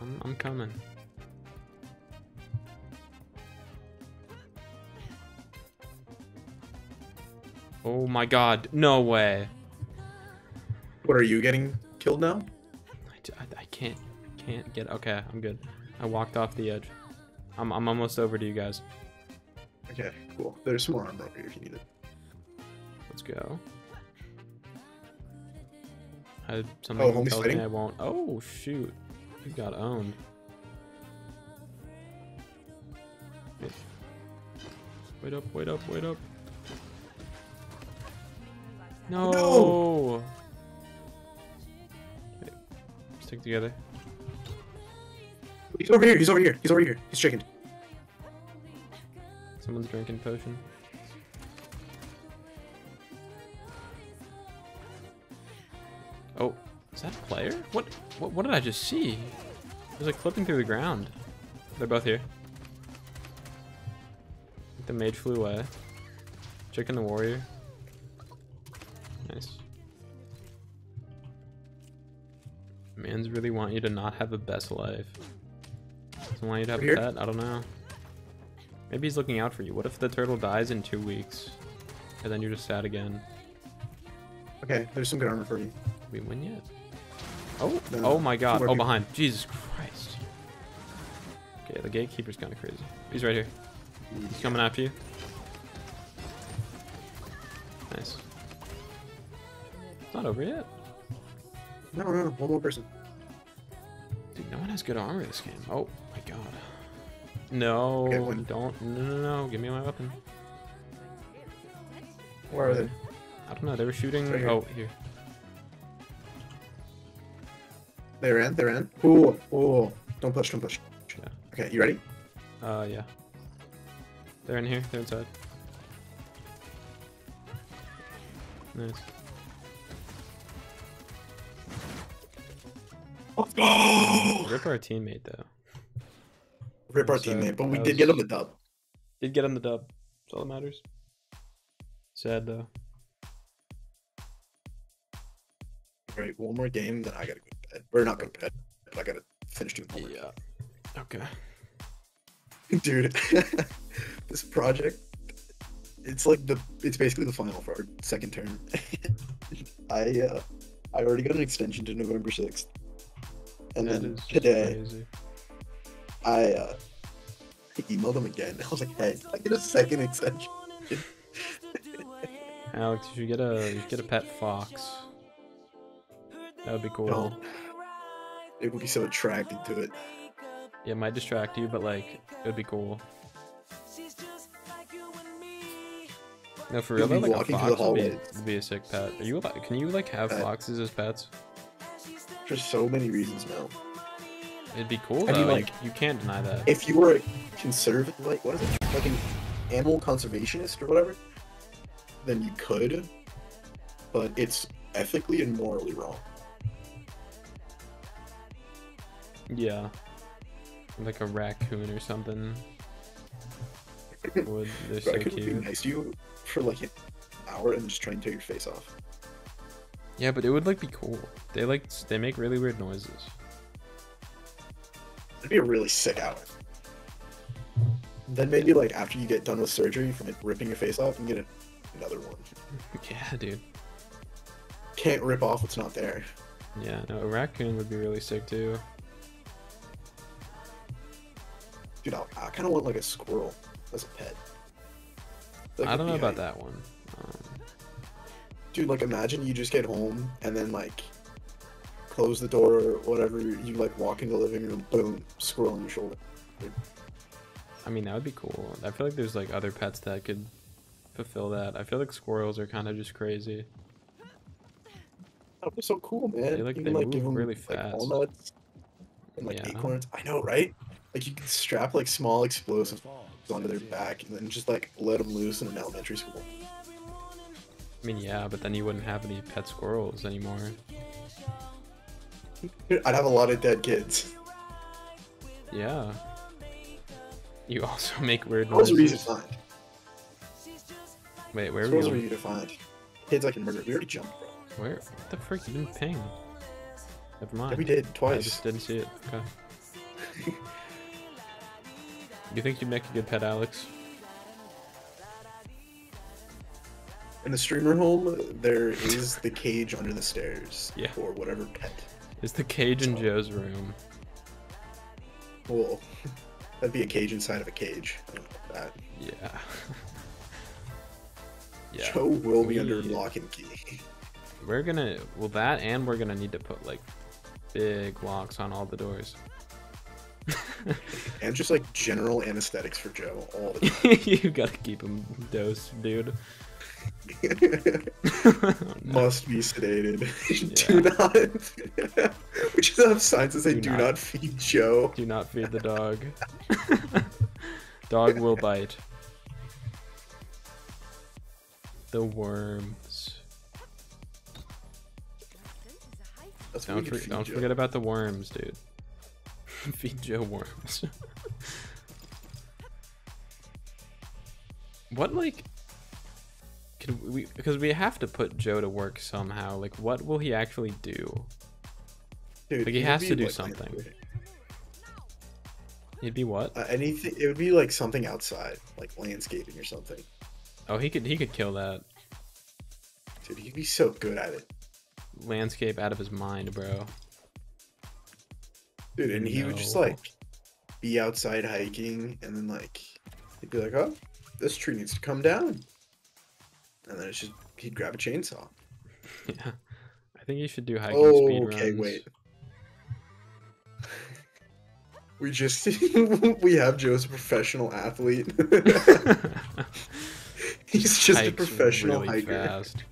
I'm, I'm coming. Oh my god. No way. What are you getting killed now? I I can't can't get okay i'm good i walked off the edge i'm, I'm almost over to you guys Okay, cool. There's some more armor over here if you need it. let's go I, something Oh, tells me i won't oh shoot you got owned wait up wait up wait up no, No! Stick together He's over here. He's over here. He's over here. He's chicken. Someone's drinking potion. Oh, is that a player? What, what? What did I just see? There's like flipping through the ground. They're both here. The mage flew away. Chicken the warrior. Nice. Mans really want you to not have a best life. Doesn't want you to have a Here? pet. I don't know. Maybe he's looking out for you. What if the turtle dies in two weeks? And then you're just sad again. Okay, there's some good armor for you. We win yet? Oh, oh No, oh my god. Oh, people. behind. Jesus Christ. Okay, the gatekeeper's kind of crazy. He's right here. He's coming after you. Not over yet. No, no, no. One more person. Dude, no one has good armor this game. Oh my god. No, Okay, don't. No, no, no. Give me my weapon. Where are they? I don't know. They were shooting. Right here. oh, here. They're in. They're in. Ooh, ooh. Don't push. Don't push. Yeah. Okay, you ready? Uh, yeah. They're in here. They're inside. Nice. Go! Rip our teammate though. Rip our So, teammate, but we that did get him the dub. Did get him the dub. That's all that matters. Sad though. Right, one more game, then I gotta go to bed. We're not going to bed, but I gotta finish doing homework. Yeah. Okay. Dude, this project, it's like the, it's basically the final for our second term. I, uh, I already got an extension to November 6th. And That then today, crazy. I, uh, I emailed them again. I was like, hey, I get a second extension. Alex, you should get a you should get a pet fox. That would be cool. No. It would be so attracted to it. Yeah, it might distract you, but like it would be cool. No, for real though, like a walking through the fox would be, would be a sick pet. Are you allowed, can you like have foxes as pets? For so many reasons now. It'd be cool I though. mean, you, like- you can't deny that. If you were a conservative, like, what is it? Like an animal conservationist or whatever, then you could. But it's ethically and morally wrong. Yeah. Like a raccoon or something. Would they're so would be nice to you for like an hour and just try and tear your face off. Yeah, but it would like be cool. They like they make really weird noises. It'd be a really sick hour. Then maybe like after you get done with surgery from it ripping your face off, can get another one. Yeah, dude. Can't rip off what's not there. Yeah, no, a raccoon would be really sick too. Dude, I, I kind of want like a squirrel as a pet. That I don't know about that one. Um, Dude, like imagine you just get home and then like close the door or whatever. You like walk in the living room, boom, squirrel on your shoulder. I mean, that would be cool. I feel like there's like other pets that could fulfill that. I feel like squirrels are kind of just crazy. That would be so cool, man. They, like- you can like give them really like fast. walnuts and like Yeah. acorns. I know, right? Like you can strap like small explosives onto their back and then just like let them loose in an elementary school. I mean, yeah, but then you wouldn't have any pet squirrels anymore. I'd have a lot of dead kids. Yeah. You also make weird Squirrels are easy noises. to find. Wait, where were Squirrels you? are easy to find. Kids I can murder. We already jumped, bro. Where? What the frick? You didn't ping. Never mind. Yeah, we did twice. I just didn't see it. Okay. you think you'd make a good pet, Alex? In the streamer home, there is the cage under the stairs. Yeah. Or whatever pet. Is the cage in Joe's room? Well, that'd be a cage inside of a cage. I don't know about that. Yeah. yeah. Joe will be under lock and key. We're gonna well that and we're gonna need to put like big locks on all the doors. And just like general anesthetics for Joe all the time. you gotta keep him dosed, dude. Must be sedated. do not. we just have signs that say Do do not. not feed Joe. Do not feed the dog. dog will bite. The worms. That's Don't, for, don't Joe. forget about the worms, dude. Feed Joe worms. what like? Can we? Because we have to put Joe to work somehow. Like, what will he actually do? Dude, like, he has to do like, something. He'd be what? Uh, anything. It would be like something outside, like landscaping or something. Oh, he could he could kill that Dude, he'd be so good at it. landscape out of his mind, bro. Dude, and he would just like be outside hiking and then like he'd be like, Oh, this tree needs to come down. And then it's just he'd grab a chainsaw. Yeah, I think you should do hiking Oh, speed okay, wait. We just we have Joe as a professional athlete. He's just a Hikes professional really hiker. fast.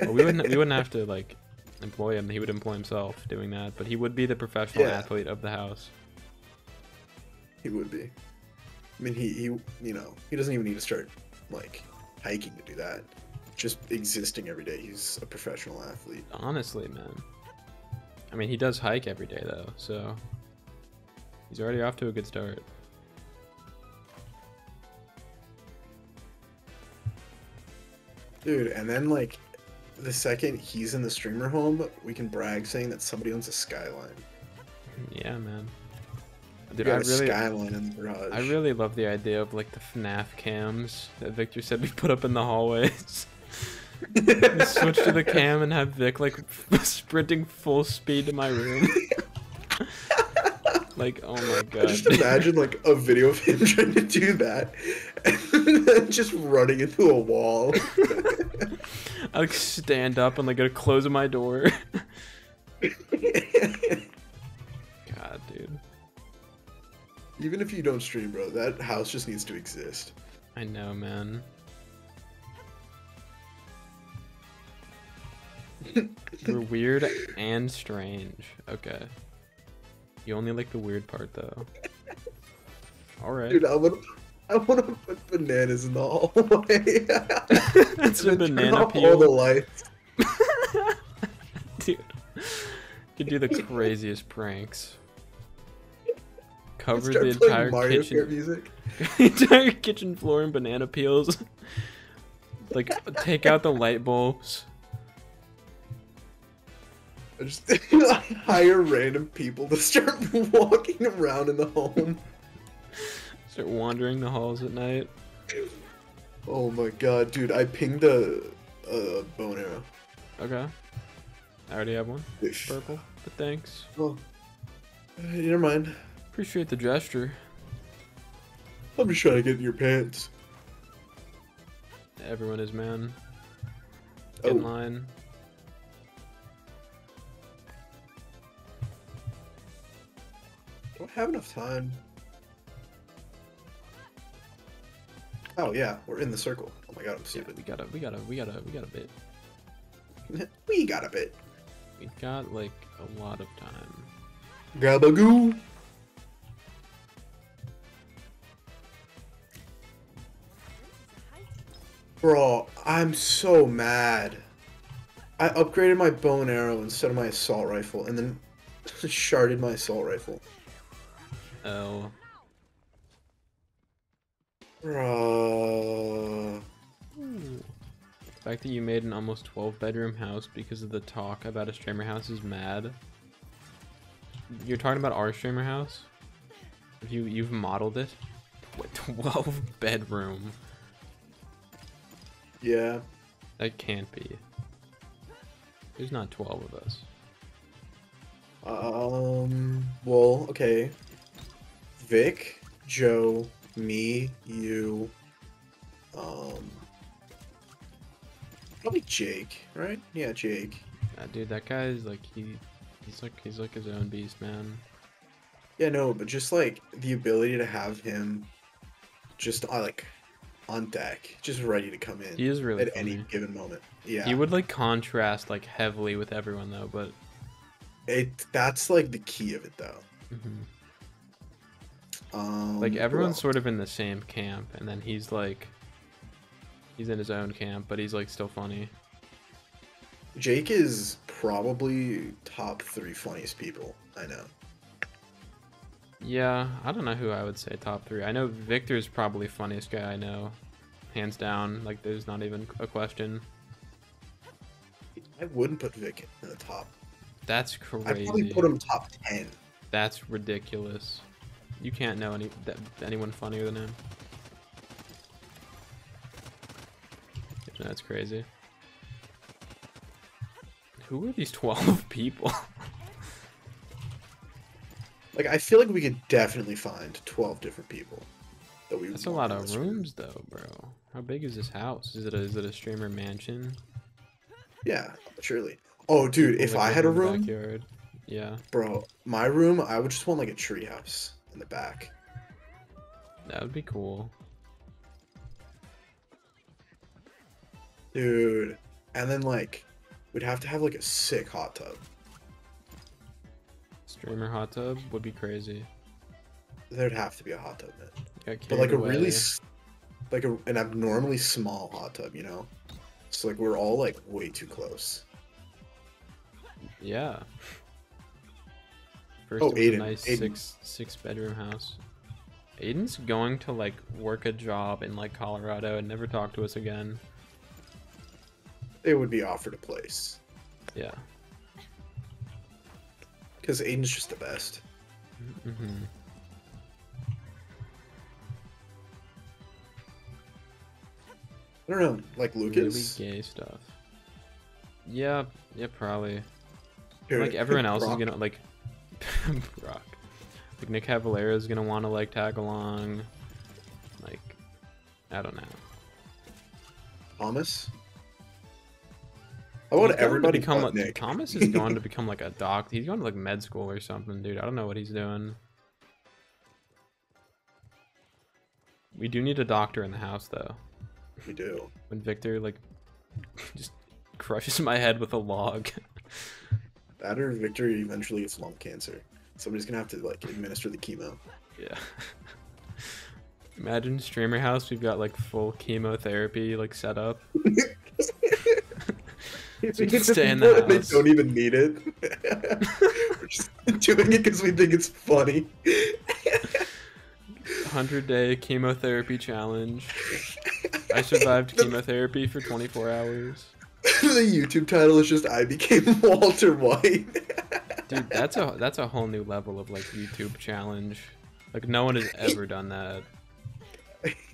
Well, we wouldn't we wouldn't have to like employ him. He would employ himself doing that, but he would be the professional Yeah. athlete of the house. He would be. I mean, he, he, you know, he doesn't even need to start like hiking to do that. Just existing every day, he's a professional athlete. Honestly, man. I mean, he does hike every day though, so he's already off to a good start. Dude, and then like the second he's in the streamer home, we can brag saying that somebody owns a skyline. Yeah, man. Dude, I really, skyline in the. I really love the idea of like the FNAF cams that Victor said we put up in the hallways. Switch to the cam and have Vic like sprinting full speed to my room. like, oh my I god. just imagine like a video of him trying to do that, and then just running into a wall. I like stand up and like gotta close my door. Even if you don't stream, bro, that house just needs to exist. I know, man. We're weird and strange. Okay. You only like the weird part though. Alright. Dude, I want to. I want to put bananas in the hallway. It's a And then turn banana off All the peel. lights. Dude. Could do the craziest pranks. Cover Start the entire Mario kitchen entire kitchen floor in banana peels. Like take out the light bulbs. I just hire random people to start walking around in the home. Start wandering the halls at night. Oh my god, dude! I pinged a, a bone arrow. Okay. I already have one. Purple. But thanks. Oh, uh, never mind. Appreciate the gesture. I'm just trying to get in your pants. Everyone is man. Get in Oh, line. don't have enough time. Oh yeah, we're in the circle. Oh my god, I'm Yeah, stupid. we gotta, we gotta, we gotta, we got a bit. we got a bit. We got like a lot of time. Gabagoo. Bro, I'm so mad. I upgraded my bow and arrow instead of my assault rifle, and then sharded my assault rifle. Oh, Bro. the fact that you made an almost 12 bedroom house because of the talk about a streamer house is mad. You're talking about our streamer house? If you you've modeled it? What 12 bedroom? Yeah. That can't be. There's not 12 of us. Um. Well, okay. Vic, Joe, me, you. Um. Probably Jake, right? Yeah, Jake. Uh, dude, that guy is like he, he's like he's like his own beast, man. Yeah, no, but just like the ability to have him, just uh, like on deck, just ready to come in He is really at funny. any given moment. Yeah. He would like contrast like heavily with everyone though, but It that's like the key of it though. mhm. Um, like everyone's sort of in the same camp, and then he's like, he's in his own camp, but he's like still funny. Jake is probably top three funniest people I know. Yeah, I don't know who I would say top three. I know Victor's probably funniest guy I know, hands down. Like there's not even a question. I wouldn't put Vic in the top. That's crazy. I'd probably put him top ten. That's ridiculous. You can't know any that, anyone funnier than him. That's crazy. Who are these twelve people? Like I feel like we could definitely find twelve different people that we. That's a lot of room. rooms, though, bro. How big is this house? Is it a, is it a streamer mansion? Yeah, surely. Oh, dude, People, if I had a room, backyard? yeah, bro, my room, I would just want like a treehouse in the back. that would be cool. Dude, and then like, we'd have to have like a sick hot tub. Streamer hot tub would be crazy. There'd have to be a hot tub. Got But like carried a really, away. like a, an abnormally small hot tub, you know. So like we're all like way too close. Yeah. First Oh, Aiden, a nice Aiden. six six bedroom house. Aiden's going to like work a job in like Colorado and never talk to us again. They would be offered a place Yeah. Because Aiden's just the best. hmm I don't know, like Lucas. Really gay stuff. Yeah, yeah, probably. Dude, like everyone else Brock. is gonna like Brock. Like Nick Cavallera is gonna want to like tag along. Like, I don't know. Thomas. I want going to everybody become but like. Thomas is going to become like a doc. He's going to like med school or something, dude. I don't know what he's doing. We do need a doctor in the house though. we do. When Victor like just crushes my head with a log. That or Victor eventually gets lung cancer. Somebody's gonna have to like administer the chemo. yeah. Imagine streamer house. We've got like full chemotherapy like set up. We can stay in the house. They don't even need it. We're just doing it because we think it's funny. Hundred day chemotherapy challenge. I survived chemotherapy for 24 hours. the YouTube title is just "I became Walter White." Dude, that's a that's a whole new level of like YouTube challenge. Like no one has ever done that.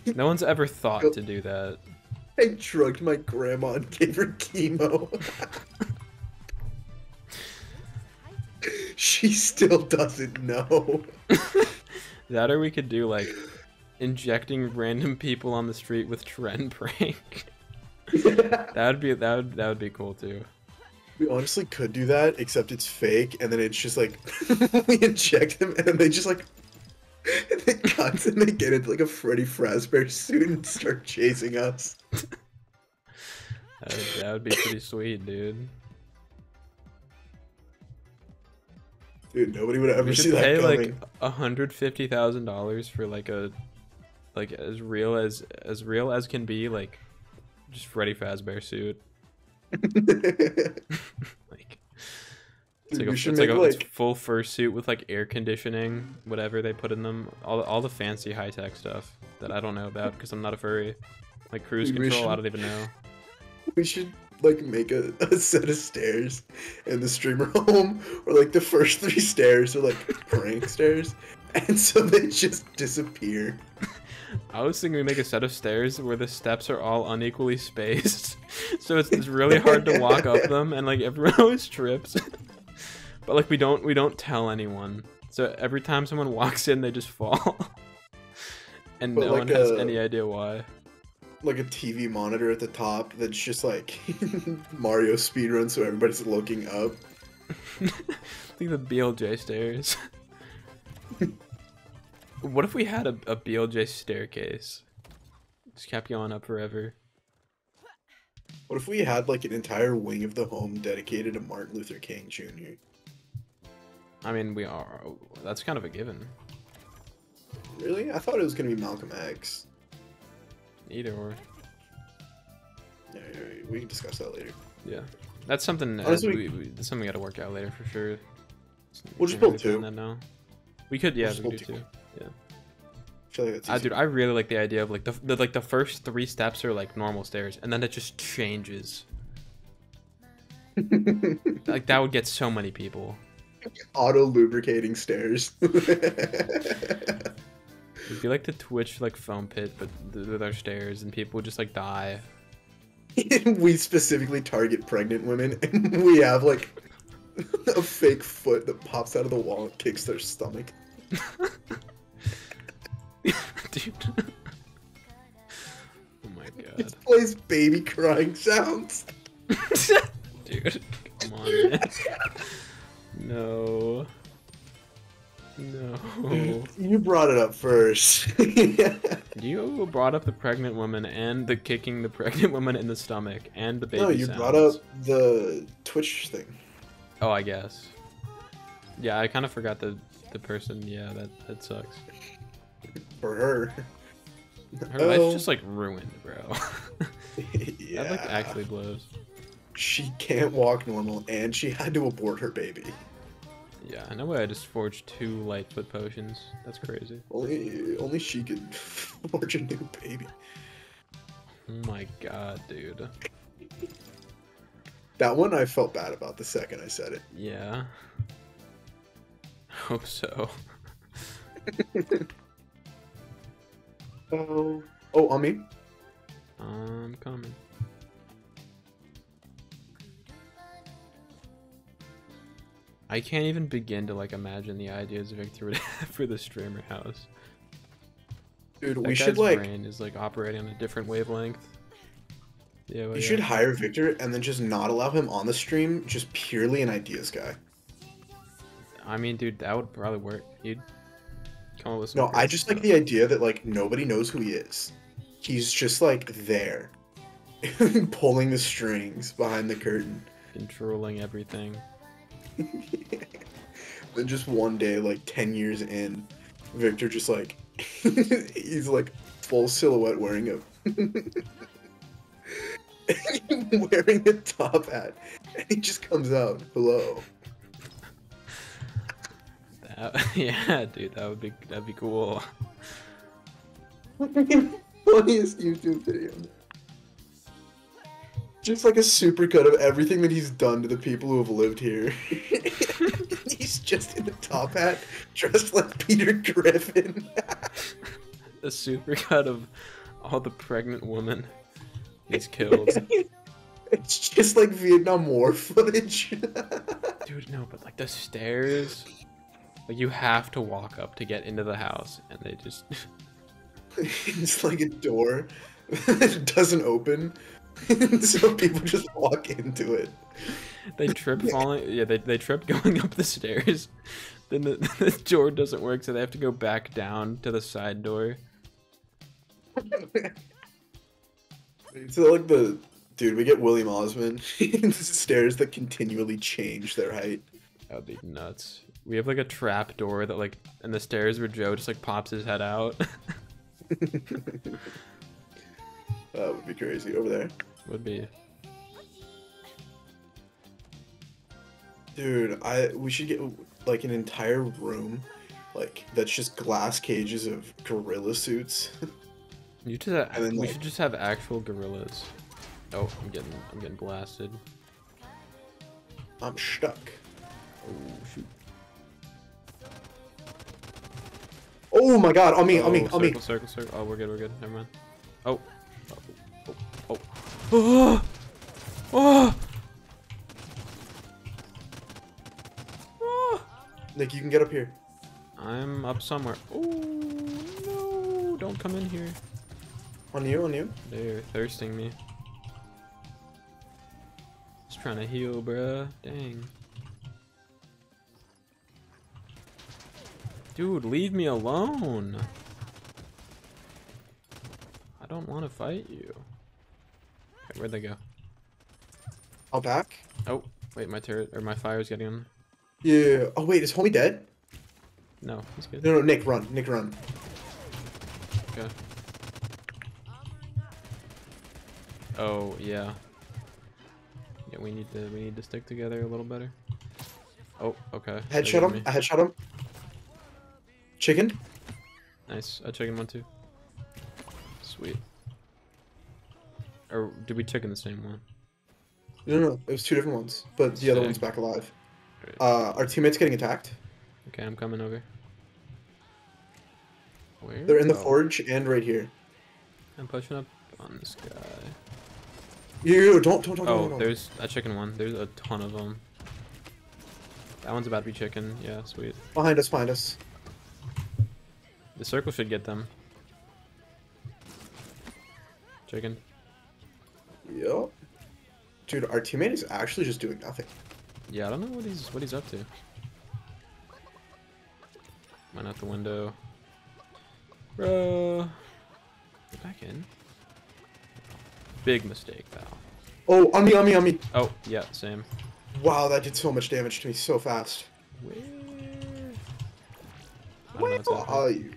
No one's ever thought to do that. I drugged my grandma and gave her chemo. she still doesn't know. That or we could do like injecting random people on the street with trend prank. that would be that would that would be cool too. We honestly could do that, except it's fake, and then it's just like we inject them, and then they just like and they cut and they get into like a Freddy Fazbear suit and start chasing us. That would, that would be pretty sweet, dude. Dude, nobody would ever We see that pay coming. like hundred fifty thousand dollars for like a like as real as as real as can be like just Freddy Fazbear suit. It's like, a, should it's like, a it's full fursuit with like air conditioning, whatever they put in them, all all the fancy high tech stuff that I don't know about because I'm not a furry. Like cruise we control, I don't even know. we should like make a, a set of stairs in the streamer home where like the first three stairs are like prank stairs and so they just disappear I was thinking we make a set of stairs where the steps are all unequally spaced, so it's, it's really hard to walk up them, and like everyone always trips. But like we don't we don't tell anyone, so every time someone walks in, they just fall, and But no like one has a- any idea why. like a TV monitor at the top that's just like Mario speedrun, so everybody's looking up. I think the BLJ stairs. what if we had a, a BLJ staircase? Just kept going up forever. What if we had like an entire wing of the home dedicated to Martin Luther King Jr.? I mean, we are. That's kind of a given. Really? I thought it was gonna be Malcolm X. Either or. Yeah, yeah, yeah, we can discuss that later. Yeah, that's something. Uh, Honestly- we, we, that's something we got to work out later for sure. We'll just build really two. That now. We could, yeah, just we do two. I feel like that's Ah, dude, I really like the idea of like the, the like the first three steps are like normal stairs, and then it just changes. Like that would get so many people. Auto lubricating stairs. It'd be like the Twitch like foam pit, but with our stairs, and people would just like die. we specifically target pregnant women, and we have like a fake foot that pops out of the wall and kicks their stomach. Dude. oh my god. It plays baby crying sounds. Dude, come on, man. No. No. You brought it up first. You brought up the pregnant woman and the kicking the pregnant woman in the stomach and the baby no, you sounds. brought up the Twitch thing. Oh, I guess. Yeah, I kind of forgot the the person. Yeah, that that sucks. For her. Her Oh. life's just like ruined, bro. yeah. That like actually blows. She can't walk normal, and she had to abort her baby. Yeah, I know why I just forged two lightfoot potions. That's crazy. Only, only she could forge a new baby. Oh my god, dude. That one I felt bad about the second I said it. Yeah. Hope so. Oh, oh, on me. I'm coming. I can't even begin to like imagine the ideas Victor would have for the streamer house. Dude, That we should like brain is like operating on a different wavelength. Yeah, well, we yeah. should hire Victor and then just not allow him on the stream, just purely an ideas guy. I mean, dude, that would probably work. You'd come up with some. No, I just like the idea that like nobody knows who he is. He's just like there, pulling the strings behind the curtain. controlling everything. Then just one day, like ten years in, Victor just like he's like full silhouette wearing a wearing a top hat, and he just comes out. Hello. That, yeah, dude, that would be that'd be cool. Funniest YouTube video. Just like a supercut of everything that he's done to the people who have lived here. he's just in the top hat, dressed like Peter Griffin. A supercut of all the pregnant women he's killed. it's just like Vietnam War footage. Dude, no, but like the stairs, like you have to walk up to get into the house, and they just it's like a door that doesn't open. so people just walk into it. they trip falling. Yeah, they they trip going up the stairs. Then the, the door doesn't work, so they have to go back down to the side door. So like the dude, we get William Osmond stairs that continually change their height. That would be nuts. We have like a trap door that like, and the stairs where Joe just like pops his head out. That would be crazy over there. would be. Dude, I we should get like an entire room like that's just glass cages of gorilla suits. You just have, And then, we like- should just have actual gorillas. Oh, I'm getting I'm getting blasted. I'm stuck. Oh shoot. Oh, my god, on me, on me, on me. circle, circle, circle. Oh, we're good, we're good. Never mind. Oh. Oh. Oh. Oh. Nick, you can get up here. I'm up somewhere. Oh, no. Don't come in here. On you, on you. They're thirsting me. Just trying to heal, bruh. Dang. Dude, leave me alone. I don't want to fight you. Where'd they go? I'll back. Oh, wait, my turret or my fire's getting on. Yeah. Oh wait, is homie dead? No, he's good. No, no, Nick, run. Nick, run. Okay. Oh yeah. Yeah, we need to we need to stick together a little better. Oh, okay. Headshot him. me. I headshot him. Chicken. Nice. I chicken one too. Sweet. Or did we chicken the same one? No, no, no. It was two different ones, but the other one's back alive. Great. Uh, our teammates getting attacked. Okay, I'm coming over. Where? They're in the Oh, forge and right here. I'm pushing up on this guy. You don't, don't, don't, Oh, don't, don't. there's a chicken one. There's a ton of them. That one's about to be chicken. Yeah, sweet. behind us, behind us. The circle should get them. Chicken. Yep. Dude, our teammate is actually just doing nothing. Yeah, I don't know what he's what he's up to. Went out the window. Bro. Get back in. Big mistake, pal. Oh, on me, on me, on me. Oh, yeah, same. Wow, that did so much damage to me so fast. Where? I don't know Where are you?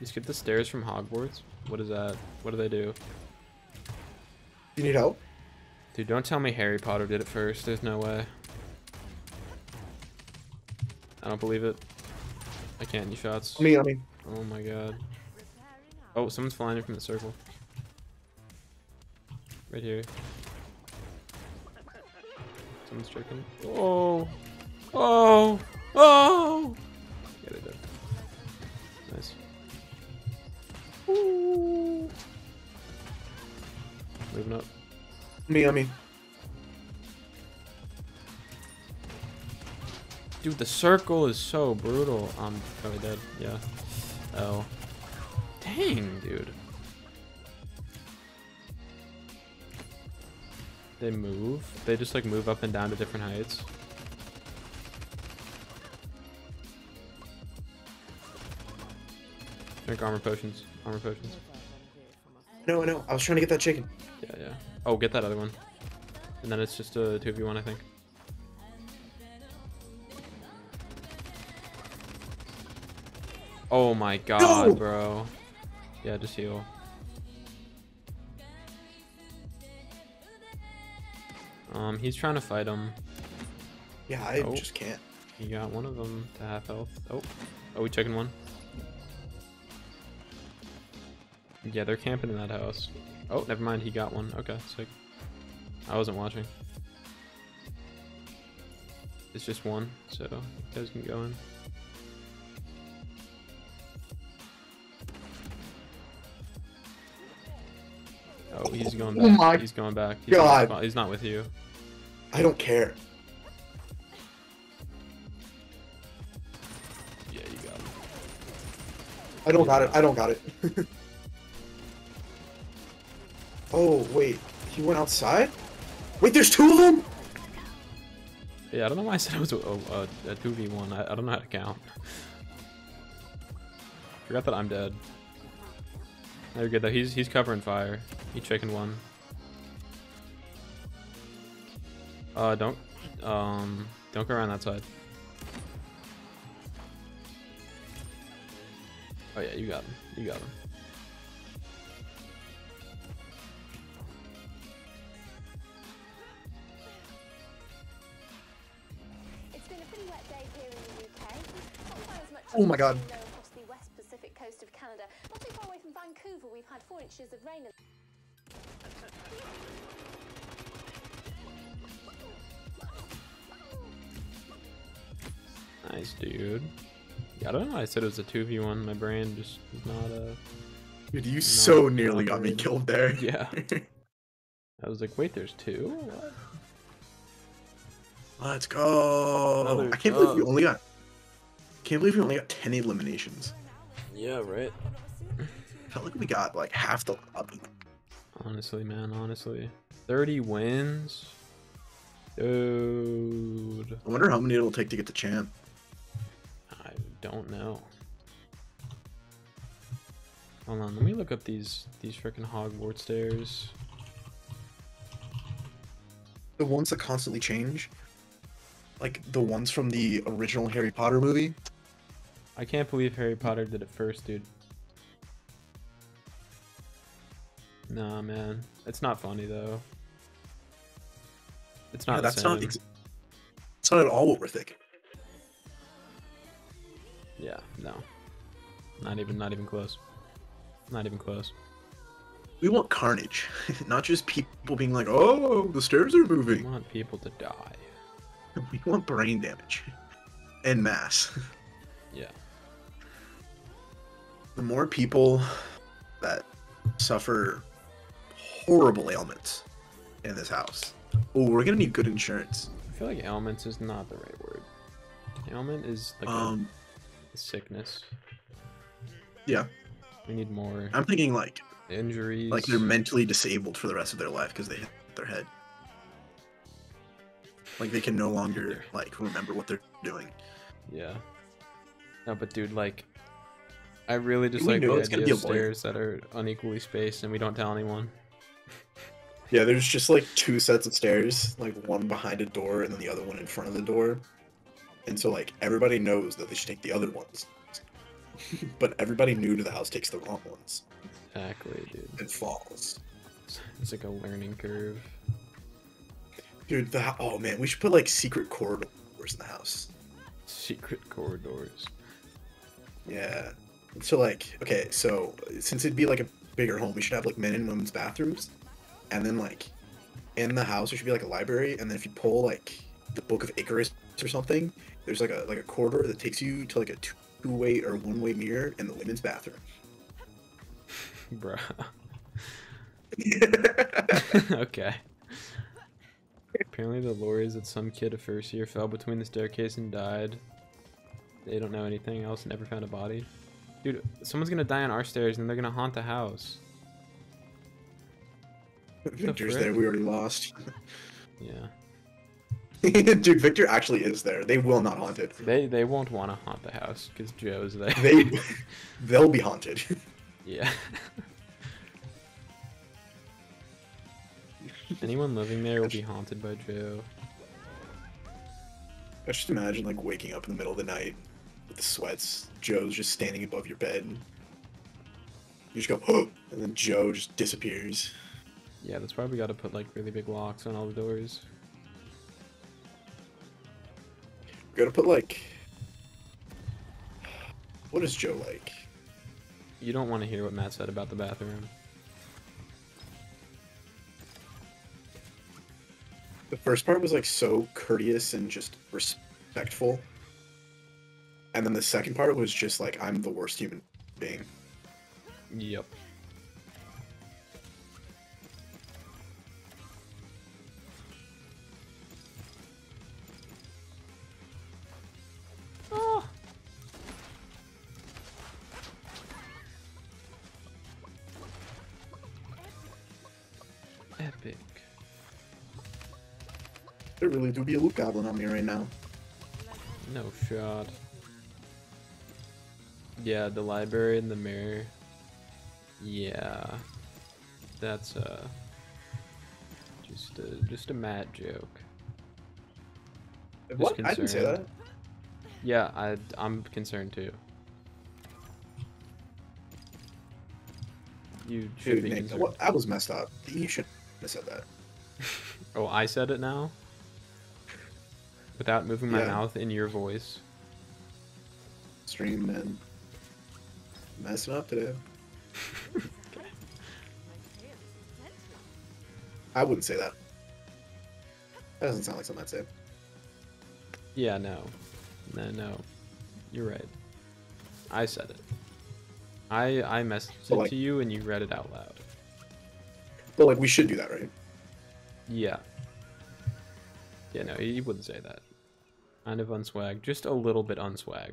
You skip the stairs from Hogwarts? What is that? What do they do? You need help? Dude, don't tell me Harry Potter did it first. There's no way. I don't believe it. I can't. Any shots? Me, on me. Oh my god. Oh, someone's flying in from the circle. Right here. Someone's tricking. Oh! Oh! Oh! Get it done. Nice. Ooh. Moving up. Me, I mean. Dude, the circle is so brutal. Um, oh, I'm probably dead. Yeah. Oh. Dang, dude. They move. They just like move up and down to different heights. Drink armor potions. Armor potions. No, I know. I was trying to get that chicken. Yeah, yeah. Oh, get that other one. And then it's just a 2v1, I think. Oh my god, No! bro. Yeah, just heal. Um, he's trying to fight him. Yeah, I Oh. just can't. He got one of them to half health. Oh, oh, we checking one. Yeah, they're camping in that house. Oh, never mind. He got one. Okay, sick. I wasn't watching. It's just one, so you guys can go in. Oh, he's going Oh back. my he's going back. He's God. Not, he's not with you. I don't care. Yeah, you got him. I don't got it. I don't got it. oh, wait. He went outside? Wait, there's two of them? Yeah, I don't know why I said it was a, a, a 2v1. I, I don't know how to count. Forgot that I'm dead. They're good though. He's he's covering fire. He chicken one. Uh, don't um don't go around that side. Oh yeah, you got him. You got him. Oh my God. across the west Pacific coast of Canada. Not too far away from Vancouver, we've had four inches of rain. Nice dude. Yeah, I don't know. why I said it was a two v one. My brain just is not a... Dude, you so nearly got me operating. killed there. Yeah. I was like, wait, there's two. What? Let's go. Another I can't believe you only got. Can't believe we only got ten eliminations. Yeah, right. felt like we got like half the lobby. Honestly, man, honestly, thirty wins, dude. I wonder how many it'll take to get the champ. I don't know. Hold on, let me look up these these freaking Hogwarts stairs. The ones that constantly change, like the ones from the original Harry Potter movie. I can't believe Harry Potter did it first, dude. Nah, man, it's not funny though. It's not. Yeah, that's not. same. It's not at all what we're thinking. Yeah, no. Not even. Not even close. Not even close. We want carnage, not just people being like, "Oh, the stairs are moving." We want people to die. We want brain damage, en masse. Yeah. The more people that suffer horrible ailments in this house, oh, we're gonna need good insurance. I feel like ailments is not the right word. Ailment is like Um, a sickness. yeah, We need more I'm thinking like injuries. like they're mentally disabled for the rest of their life because they hit their head. Like they can no longer like remember what they're doing. Yeah. No, but dude, like, I really just We like the idea of stairs that are unequally spaced and we don't tell anyone. Yeah, there's just like two sets of stairs, like one behind a door and then the other one in front of the door. And so like everybody knows that they should take the other ones. but everybody new to the house takes the wrong ones Exactly, dude. and falls. It's, it's like a learning curve. Dude, the oh man, we should put like secret corridors in the house. Secret corridors. Yeah. So like, okay, so since it'd be like a bigger home, we should have like men and women's bathrooms, and then like in the house there should be like a library, and then if you pull like the Book of Icarus or something, there's like a like a corridor that takes you to like a two way or one way mirror in the women's bathroom. Bruh. okay. Apparently, the lore is that some kid of first year fell between the staircase and died. They don't know anything else, never found a body. Dude, someone's gonna die on our stairs and they're gonna haunt the house. Victor's frick? there. We already lost. Yeah. Dude, Victor actually is there. They will not haunt it. They they won't want to haunt the house because Joe's there. They they'll be haunted. yeah. Anyone living there will be haunted by Joe. I just imagine like waking up in the middle of the night with the sweats. Joe's just standing above your bed. You just go, oh, and then Joe just disappears. Yeah, that's why we gotta put like really big locks on all the doors. We gotta put like, what is Joe like? You don't want to hear what Matt said about the bathroom. The first part was like so courteous and just respectful, and then the second part was just like I'm the worst human being. Yep. Oh. Epic. There really do be a loot goblin on me right now. No shot. Yeah, the library and the mirror. Yeah. That's uh just a just a mad joke. What? I didn't say that. Yeah, I I'm concerned too. You should Dude, be Nick, what, that was messed up. You should have said that. Oh, I said it now? Without moving my Yeah. mouth in your voice. Stream man. Messing up today. I wouldn't say that. That doesn't sound like something I'd say. Yeah, no. No, no. You're right. I said it. I I messaged But, it to you and you read it out loud. But like we should do that, right? Yeah. Yeah, no, he wouldn't say that. Kind of unswag, just a little bit unswag.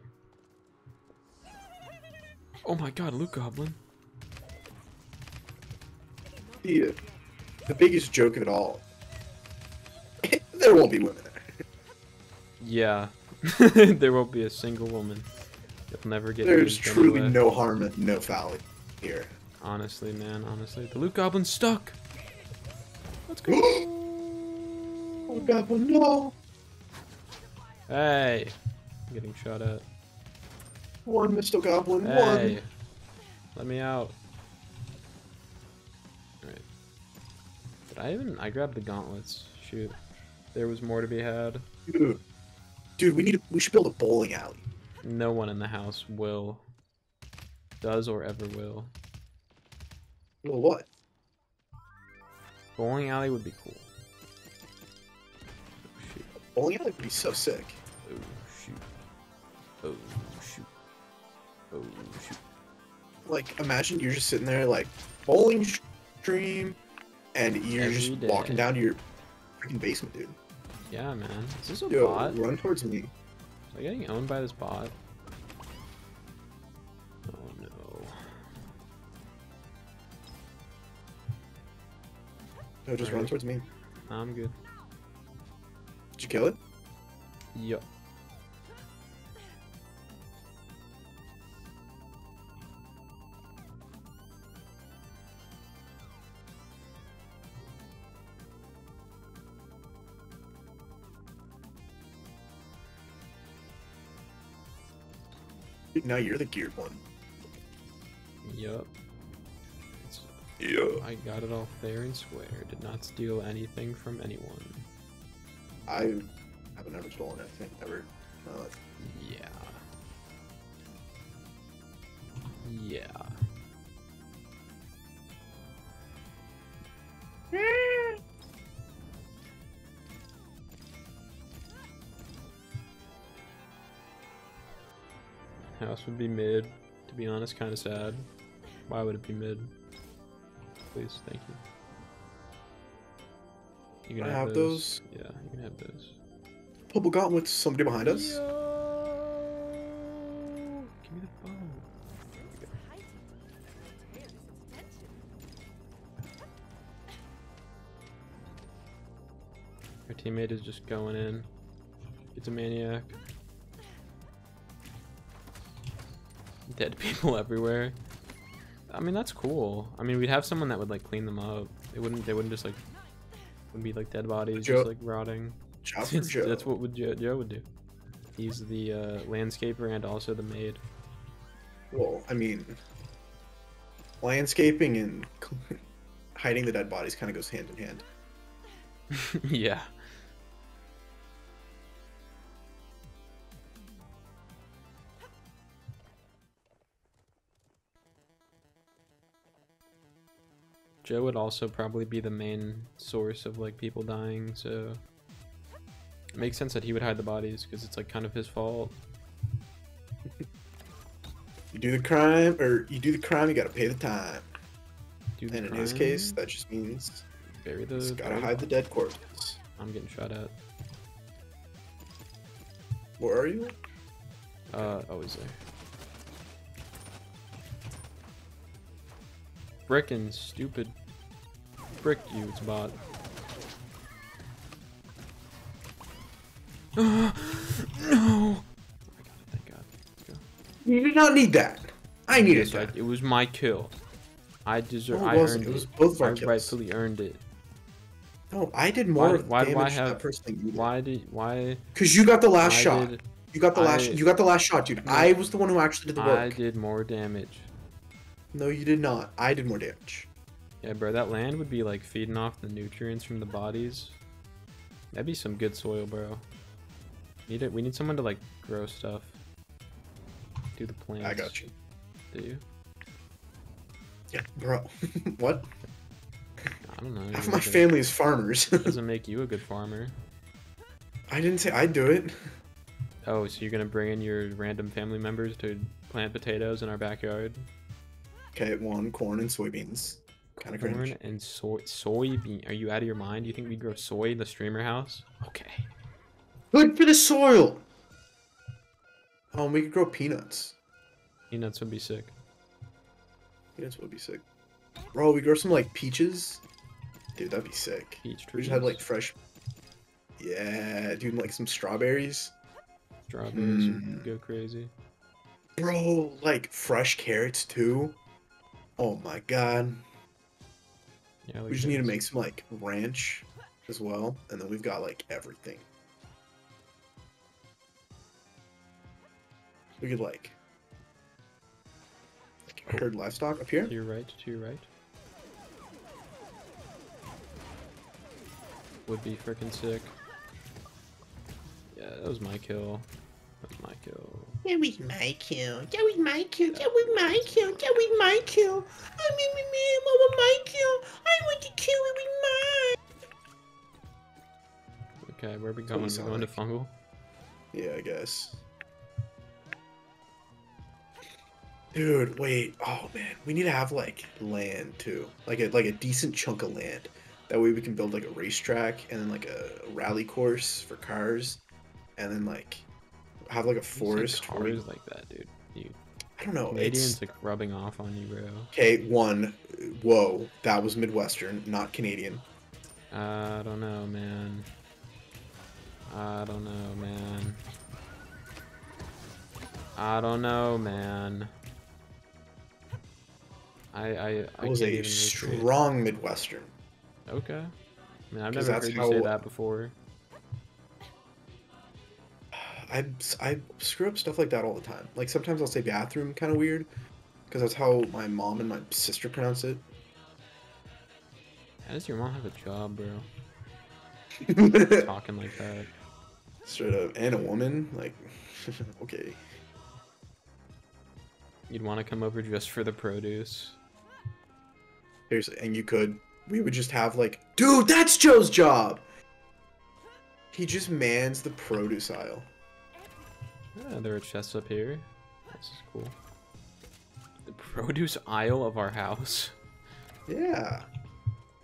Oh my god, Loot Goblin. The the biggest joke of it all. there won't be women there. Yeah. there won't be a single woman. You'll never get There's truly anyway. no harm and no foul here. Honestly, man, honestly. The Loot Goblin's stuck! Let's go! Oh god, well, no! hey! I'm getting shot at. One Mr. Goblin, Hey! one! Let me out. Alright. Did I even... I grabbed the gauntlets. Shoot. There was more to be had. Dude. Dude, we need to, we should build a bowling alley. No one in the house will. Does or ever will. Well, what? Bowling alley would be cool. Oh, shoot. Bowling alley would be so sick. Oh, shoot. Oh, shoot. Oh, shoot. Like, imagine you're just sitting there, like, bowling stream, and you're Every just day. walking down to your freaking basement, dude. Yeah, man. Is this a Yo, bot? run towards me. Am I getting owned by this bot? Oh no. No, just run towards me. I'm good. Did you kill it? Yup. Dude, Now you're the geared one. Yup. Yeah. I got it all fair and square. Did not steal anything from anyone. I haven't ever stolen anything ever. life. Yeah. Yeah. Would be mid. To be honest, kind of sad. Why would it be mid? Please, thank you. You can I have, have those. Yeah, you can have those. Purple gauntlets, somebody behind us. Yo! Give me the bow. Our teammate is just going in. It's a maniac. Dead people everywhere. I mean that's cool. I mean we'd have someone that would like clean them up. They wouldn't. They wouldn't just like. Would be like dead bodies, Joe- just like rotting. That's what would Joe, Joe would do. He's the uh, landscaper and also the maid. Well, I mean, landscaping and hiding the dead bodies kind of goes hand in hand. yeah. Joe would also probably be the main source of like people dying, so it makes sense that he would hide the bodies because it's like kind of his fault. You do the crime, or you do the crime, you gotta pay the time. Do the And in his case, that just means bury the. he's gotta hide the dead corpses. I'm getting shot at. Where are you? Uh, oh, he's there. Frickin' stupid. Frick you, it's bot. no! Oh my god, thank god. Let's go. You did not need that. I needed Yes, I- that. it was my kill. I deserve. No, it I wasn't. earned It was it. both of our I kills. rightfully earned it. No, I did more Why- why do damage I to that person than you did. Why did? Why? Because you got the last shot. did- You got the last. I- you got the last shot, dude. I was the one who actually did the work. I did more damage. No, you did not. I did more damage. Yeah, bro, that land would be like feeding off the nutrients from the bodies. That'd be some good soil, bro. Need it. We need someone to like grow stuff. Do the plants. I got you. Do you? Yeah, bro. what? I don't know. Half my family is farmers. doesn't make you a good farmer. I didn't say I'd do it. Oh, so you're gonna bring in your random family members to plant potatoes in our backyard. Okay, one corn and soybeans. Kind of Corn and soy soybean. Are you out of your mind? Do you think we grow soy in the streamer house? Okay. Good for the soil. Um, we could grow peanuts. Peanuts would be sick. Peanuts would be sick. Bro, we grow some like peaches. Dude, that'd be sick. Peach trees. We just had like fresh. Yeah, dude, like some strawberries. strawberries would Mm. go crazy. Bro, like fresh carrots too. Oh my god. Yeah, like We just need to make some like ranch as well, and then we've got like everything. We could like, like oh. herd livestock up here. To your right, to your right. Would be freaking sick. Yeah, that was my kill. That was my kill. That was my kill. That was my kill. That was my kill. That was my kill. I mean, me, me, what was my kill? I want to kill it with mine. Okay, where are we what going? we We're sound going to like. fungal. Yeah, I guess. Dude, wait. Oh man, we need to have like land too, like a like a decent chunk of land. That way we can build like a racetrack and then like a rally course for cars, and then like have like a forest. Cars like that, dude. You I don't know. Canadians It's like rubbing off on you, bro. okay. One, whoa, that was Midwestern, not Canadian. I don't know, man. I don't know, man. I don't know, man. I I I was a strong Midwestern. Okay. I mean, I've never heard you say how- that before. I I screw up stuff like that all the time. Like sometimes I'll say bathroom kind of weird, because that's how my mom and my sister pronounce it. How does your mom have a job, bro? Talking like that. Straight up, and a woman, like, okay. You'd want to come over just for the produce. Seriously, and you could. We would just have like, dude, that's Joe's job. He just mans the produce aisle. Yeah, there are chests up here. This is cool. The produce aisle of our house. Yeah,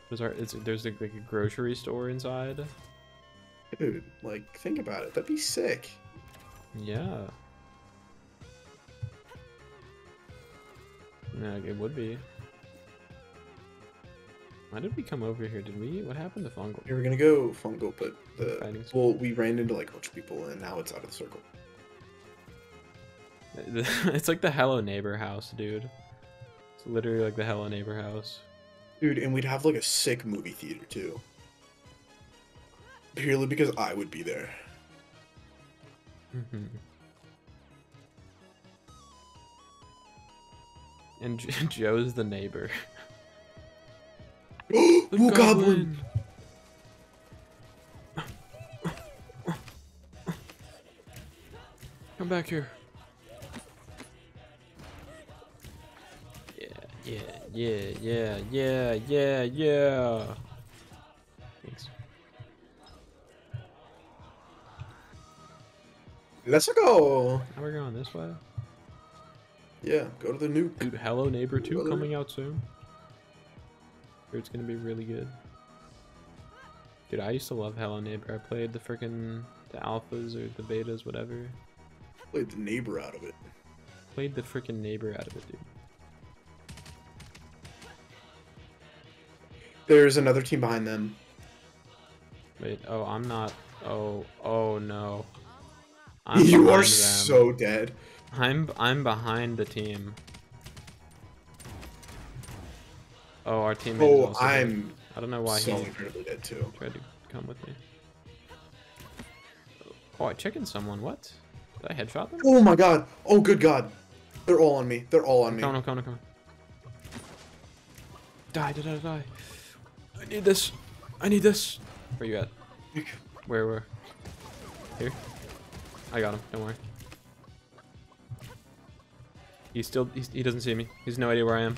There's our. There's like a grocery store inside. dude, like, think about it. That'd be sick. Yeah. Yeah, it would be. Why did we come over here? Did we? What happened to Fungal? We were gonna go fungal, but the well, we ran into like a bunch of people, and now it's out of the circle. It's like the Hello Neighbor house, dude. It's literally like the Hello Neighbor house. Dude, and we'd have like a sick movie theater too. Purely because I would be there. Mhm. and Joe's the neighbor. Ooh, The goblin! Come back here. Yeah, yeah, yeah, yeah, yeah, yeah, yeah. Thanks. Let's go. Now we're going this way. Yeah, go to the nuke. Dude, Hello Neighbor 2 Brother. coming out soon. Heard it's gonna be really good. Dude, I used to love Hello Neighbor. I played the freaking the alphas or the betas, whatever. Played the neighbor out of it. Played the freaking neighbor out of it, dude. There's another team behind them. Wait, oh, I'm not. Oh, oh no. I'm you are them. so dead. I'm I'm behind the team. Oh, our teammate. is Oh, also dead. I'm I don't know why so he incredibly dead too. tried to come with me. Oh, I chickened someone. What? Did I headshot them? Oh my god. Oh good god. They're all on me. They're all on me. Come on, come on, come on. Die, die, die, die. I need this. I need this. Where you at? Where, where? Here? I got him. Don't worry. He still. He's, he doesn't see me. He has no idea where I am.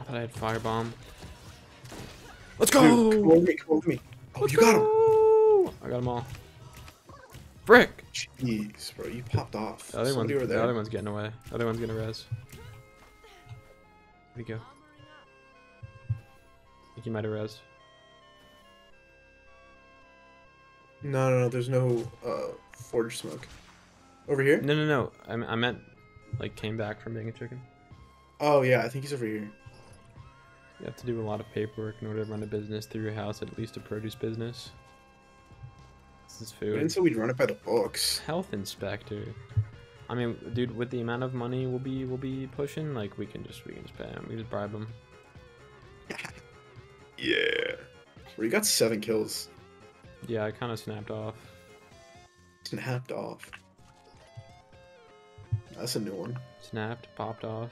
I thought I had firebomb. Let's go! Dude, come on me. Come on me. Oh, Let's you got him. I got them all. Frick! Jeez, bro, you popped off. The other one's, Somebody over the other one's getting away. The other one's gonna res. Where'd he go? I think he might have res. No, no, no. There's no uh, forge smoke. Over here? No, no, no. I, I meant, like, came back from being a chicken. Oh yeah, I think he's over here. You have to do a lot of paperwork in order to run a business through your house, at least a produce business. This is We didn't food. say we'd run it by the books. Health inspector. I mean, dude, with the amount of money we'll be we'll be pushing, like we can just we can just pay him. We just bribe him. Yeah. Bro, you got seven kills. Yeah, I kind of snapped off. Snapped off. That's a new one. Snapped, popped off.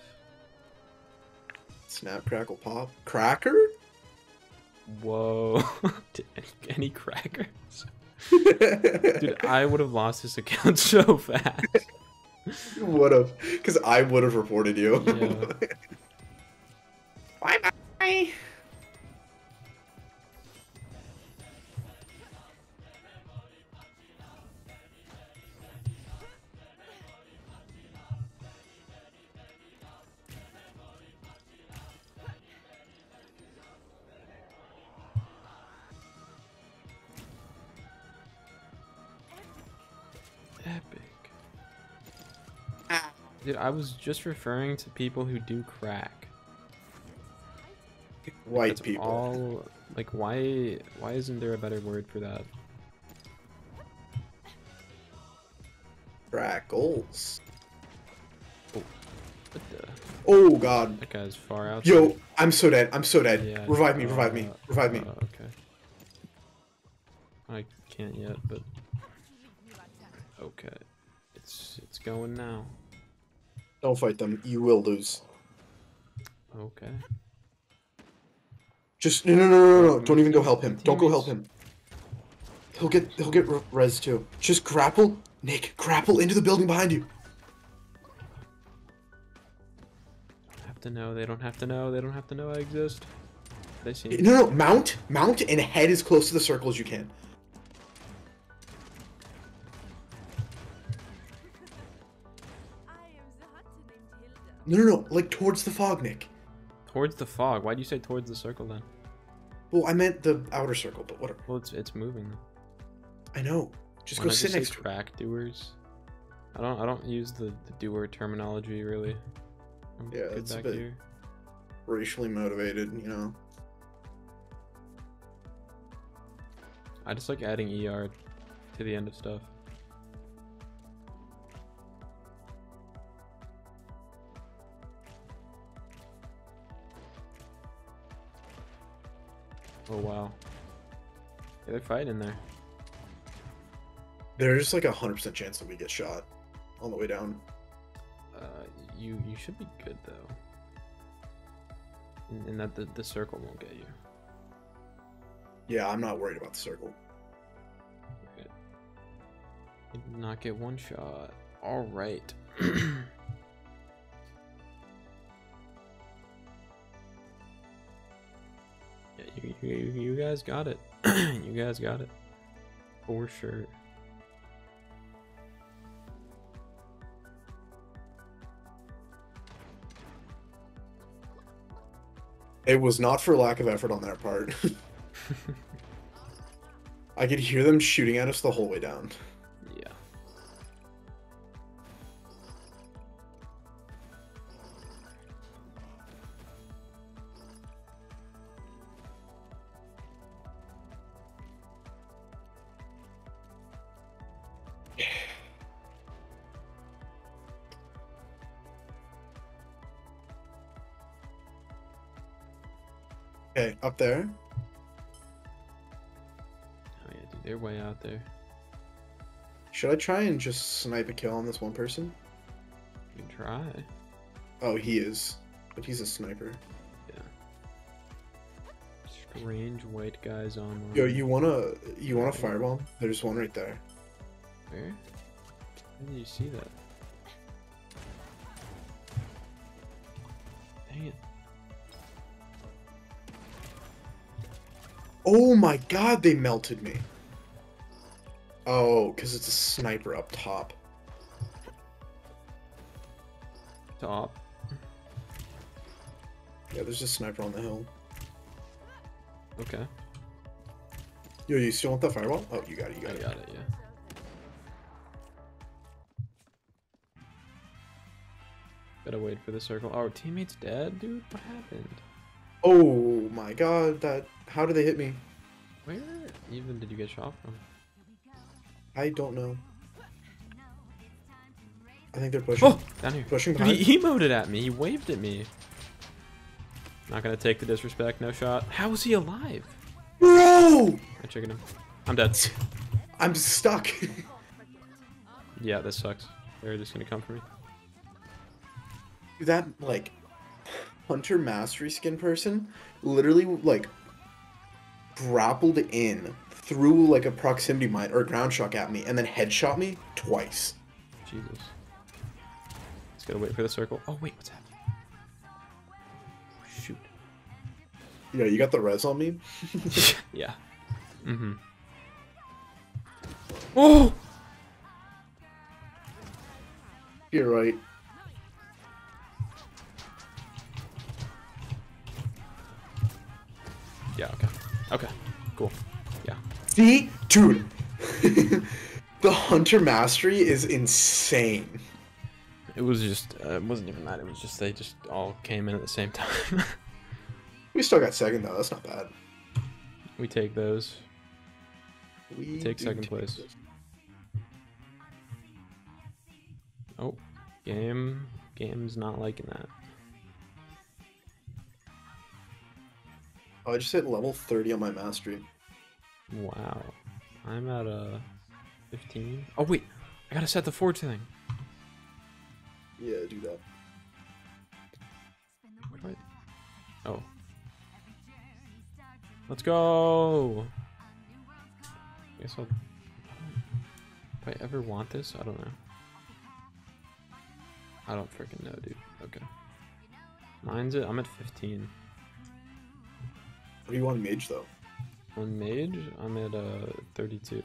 Snap, crackle, pop. Cracker? Whoa. Any, any crackers? Dude, I would have lost this account so fast. you would have, because I would have reported you. Yeah. Bye bye. Dude, I was just referring to people who do crack. White That's people. all. Like, why? Why isn't there a better word for that? Crackles. What? Oh god. That guy's far out. Yo, I'm so dead. I'm so dead. Yeah, revive me, revive me, uh, revive me. uh, okay. I can't yet, but okay. It's it's going now. Don't fight them. You will lose. Okay. Just no, no, no, no, no, no. Don't even go help him. Don't go help him. He'll get he'll get re- res too. Just grapple, Nick. Grapple into the building behind you. Have to know. They don't have to know. They don't have to know I exist. They see. No, no, mount, mount, and head as close to the circle as you can. No, no, no, like towards the fog, Nick. Towards the fog. Why'd you say towards the circle then? Well, I meant the outer circle, but whatever. Well, it's it's moving. I know. Just Why go sit say next to track doers. I don't I don't use the, the doer terminology really. I'm Yeah, it's a bit- here. Racially motivated, you know. I just like adding ER to the end of stuff. Oh wow. Yeah, they're fighting in there. There's just like a hundred percent chance that we get shot on the way down. Uh, you you should be good though. And, and that the, the circle won't get you. Yeah, I'm not worried about the circle. Okay. Did not get one shot. All right. you, you, you guys got it. you guys got it. For sure. It was not for lack of effort on their part. I could hear them shooting at us the whole way down. There. Oh yeah, dude, they're way out there. Should I try and just snipe a kill on this one person? You can try. Oh, he is. But he's a sniper. Yeah. Strange white guys on. Yo, you wanna you want a firebomb? There's one right there. Where? Where did you see that? Oh my god, they melted me. Oh, because it's a sniper up top. Top. Yeah, there's a sniper on the hill. Okay. Yo, you still want that fireball? Oh, you got it. You I got it. got it, yeah. Gotta wait for the circle. Oh, our teammate's dead, dude? What happened? Oh my god, that. How did they hit me? Where even did you get shot from? I don't know. I think they're pushing. Oh! Down here. Pushing Dude, he emoted at me. He waved at me. Not gonna take the disrespect. No shot. How is he alive? Bro! I triggered him. I'm dead. I'm stuck. Yeah, this sucks. They're just gonna come for me. that, like, Hunter Mastery skin person literally, like, grappled in, threw, like, a proximity mine or ground shock at me, and then headshot me twice. Jesus. Just gotta wait for the circle. Oh wait, what's happening? Shoot. Yeah, you got the res on me? Yeah. Mm-hmm. Oh! You're right. Okay. Cool. Yeah. See? Dude. the Hunter Mastery is insane. It was just, uh, it wasn't even that. It was just, they just all came in at the same time. We still got second, though. That's not bad. we take those. We Take second place. this. Oh. Game. Game's not liking that. Oh, I just hit level 30 on my mastery. Wow. I'm at a 15. Oh wait, I gotta set the forge thing. Yeah, do that. I? Oh. Let's go. I guess I'll. If I ever want this, I don't know. I don't freaking know, dude. Okay. Mine's it. I'm at 15. What do you want mage, though? On mage, I'm at uh 32.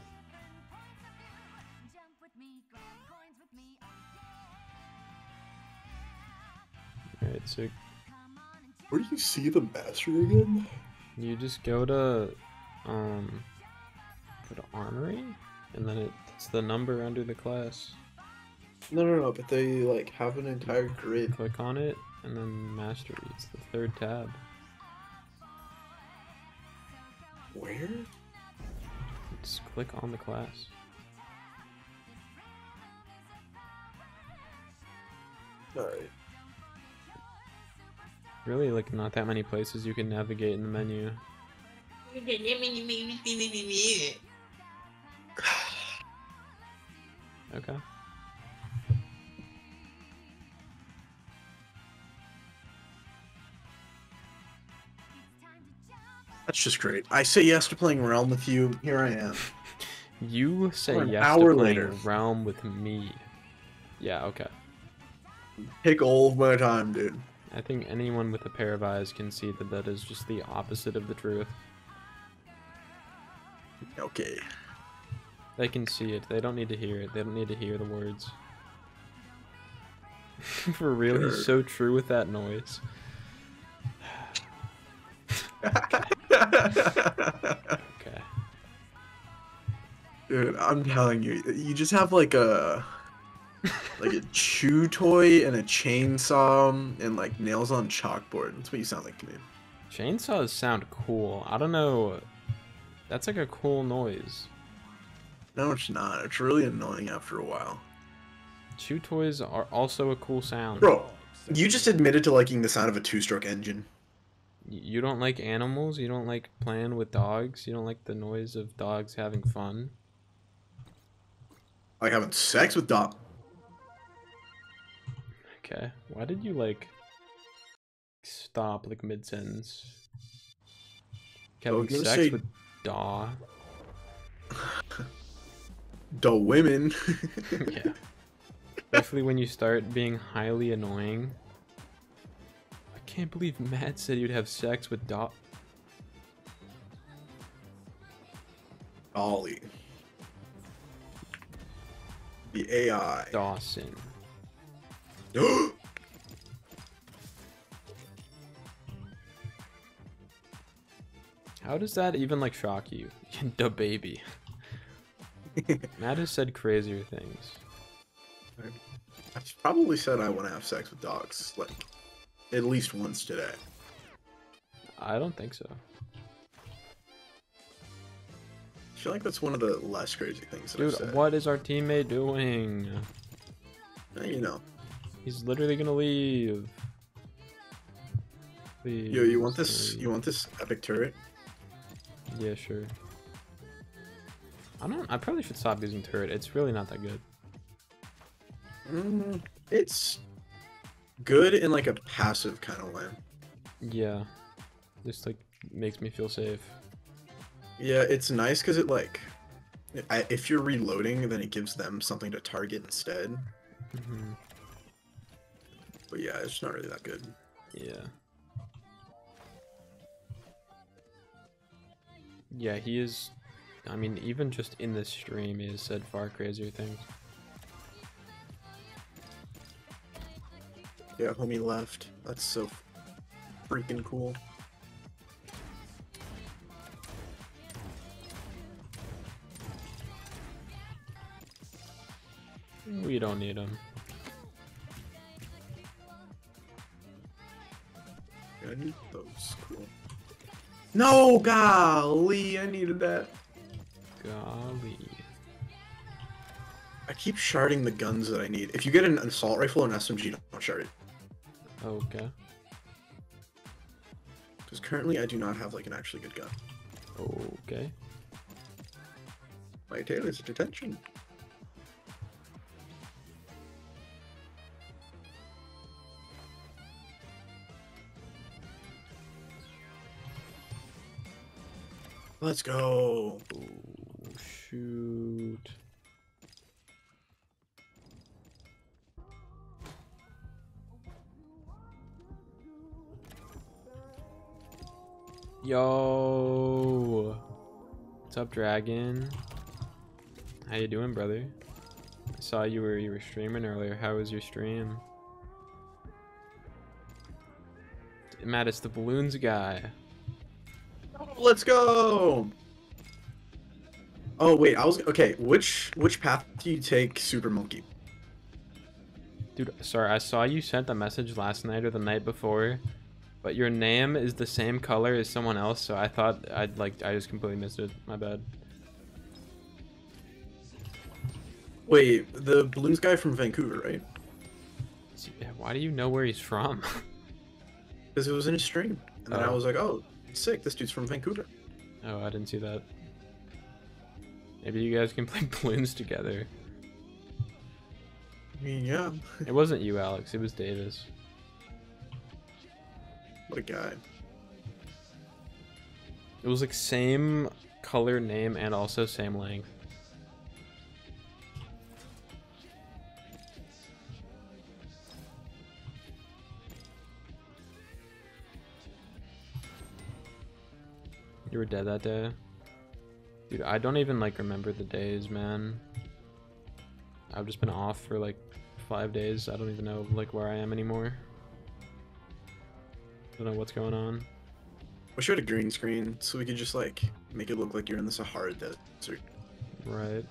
Alright, so Where do you see the mastery again? you just go to um go to armory and then it's the number under the class. No, no, no, but they, like, have an entire grid. Click on it and then mastery. It's the third tab. Where? Let's click on the class. Alright. Really like not that many places you can navigate in the menu. Okay. That's just great. I say yes to playing Realm with you. Here I am. You say an yes hour to playing later. Realm with me. Yeah, okay. Take all of my time, dude. I think anyone with a pair of eyes can see that that is just the opposite of the truth. Okay. They can see it. They don't need to hear it. They don't need to hear the words. For real, he's so true with that noise. Okay. Dude, I'm telling you, you just have like a like a chew toy and a chainsaw and like nails on chalkboard. That's what you sound like to me. Chainsaws sound cool. I don't know. That's like a cool noise. No, it's not. It's really annoying after a while. Chew toys are also a cool sound. Bro, you just admitted to liking the sound of a two-stroke engine. You don't like animals? You don't like playing with dogs? You don't like the noise of dogs having fun? Like having sex with dog. Okay. Why did you like stop like mid sentence? Oh, Having sex saying- with daw. The women. yeah. Especially when you start being highly annoying. I can't believe Matt said you'd have sex with dog. Ollie. the AI. Dawson. How does that even like shock you? the baby. Matt has said crazier things. I probably said I want to have sex with dogs, like, at least once today. I don't think so. I feel like that's one of the less crazy things Dude, what is our teammate doing? Eh, You know. He's literally gonna leave. Please, Yo, you want this? You want this epic turret? Yeah, sure. I don't. I probably should stop using turret. It's really not that good. Mm, it's good in like a passive kind of way. Yeah, just like makes me feel safe. Yeah, it's nice because it like, I, if you're reloading, then it gives them something to target instead. hmm But yeah, it's not really that good. Yeah. Yeah, he is. I mean, even just in this stream, he has said far crazier things. Yeah, homie left. That's so freaking cool. We don't need him. Yeah, I need those. Cool. No, golly, I needed that. Golly. I keep sharding the guns that I need. If you get an assault rifle or an SMG, don't shard it. Okay. Because currently I do not have like an actually good gun. Okay. My tail is detention. Let's go. Oh, shoot. Yo. What's up, Dragon? How you doing, brother? I saw you were you were streaming earlier. How was your stream? Matt, it's the Bloons guy. Let's go. Oh wait, I was okay. Which which path do you take, Super Monkey? Dude, sorry, I saw you sent a message last night or the night before, but your name is the same color as someone else, so I thought I'd like I just completely missed it. My bad. Wait, the Bloons guy from Vancouver, right? Why do you know where he's from? Because it was in his stream, and then I Oh. was like, oh, sick. This dude's from Vancouver. oh, I didn't see that. Maybe you guys can play Bloons together. I mean, yeah. It wasn't you, Alex. It was Davis. What a guy. It was like same color, name, and also same length. You were dead that day? Dude, I don't even like remember the days, man. I've just been off for like five days. I don't even know like where I am anymore. Don't know what's going on. Wish we had a green screen so we could just like make it look like you're in the Sahara Desert. Right.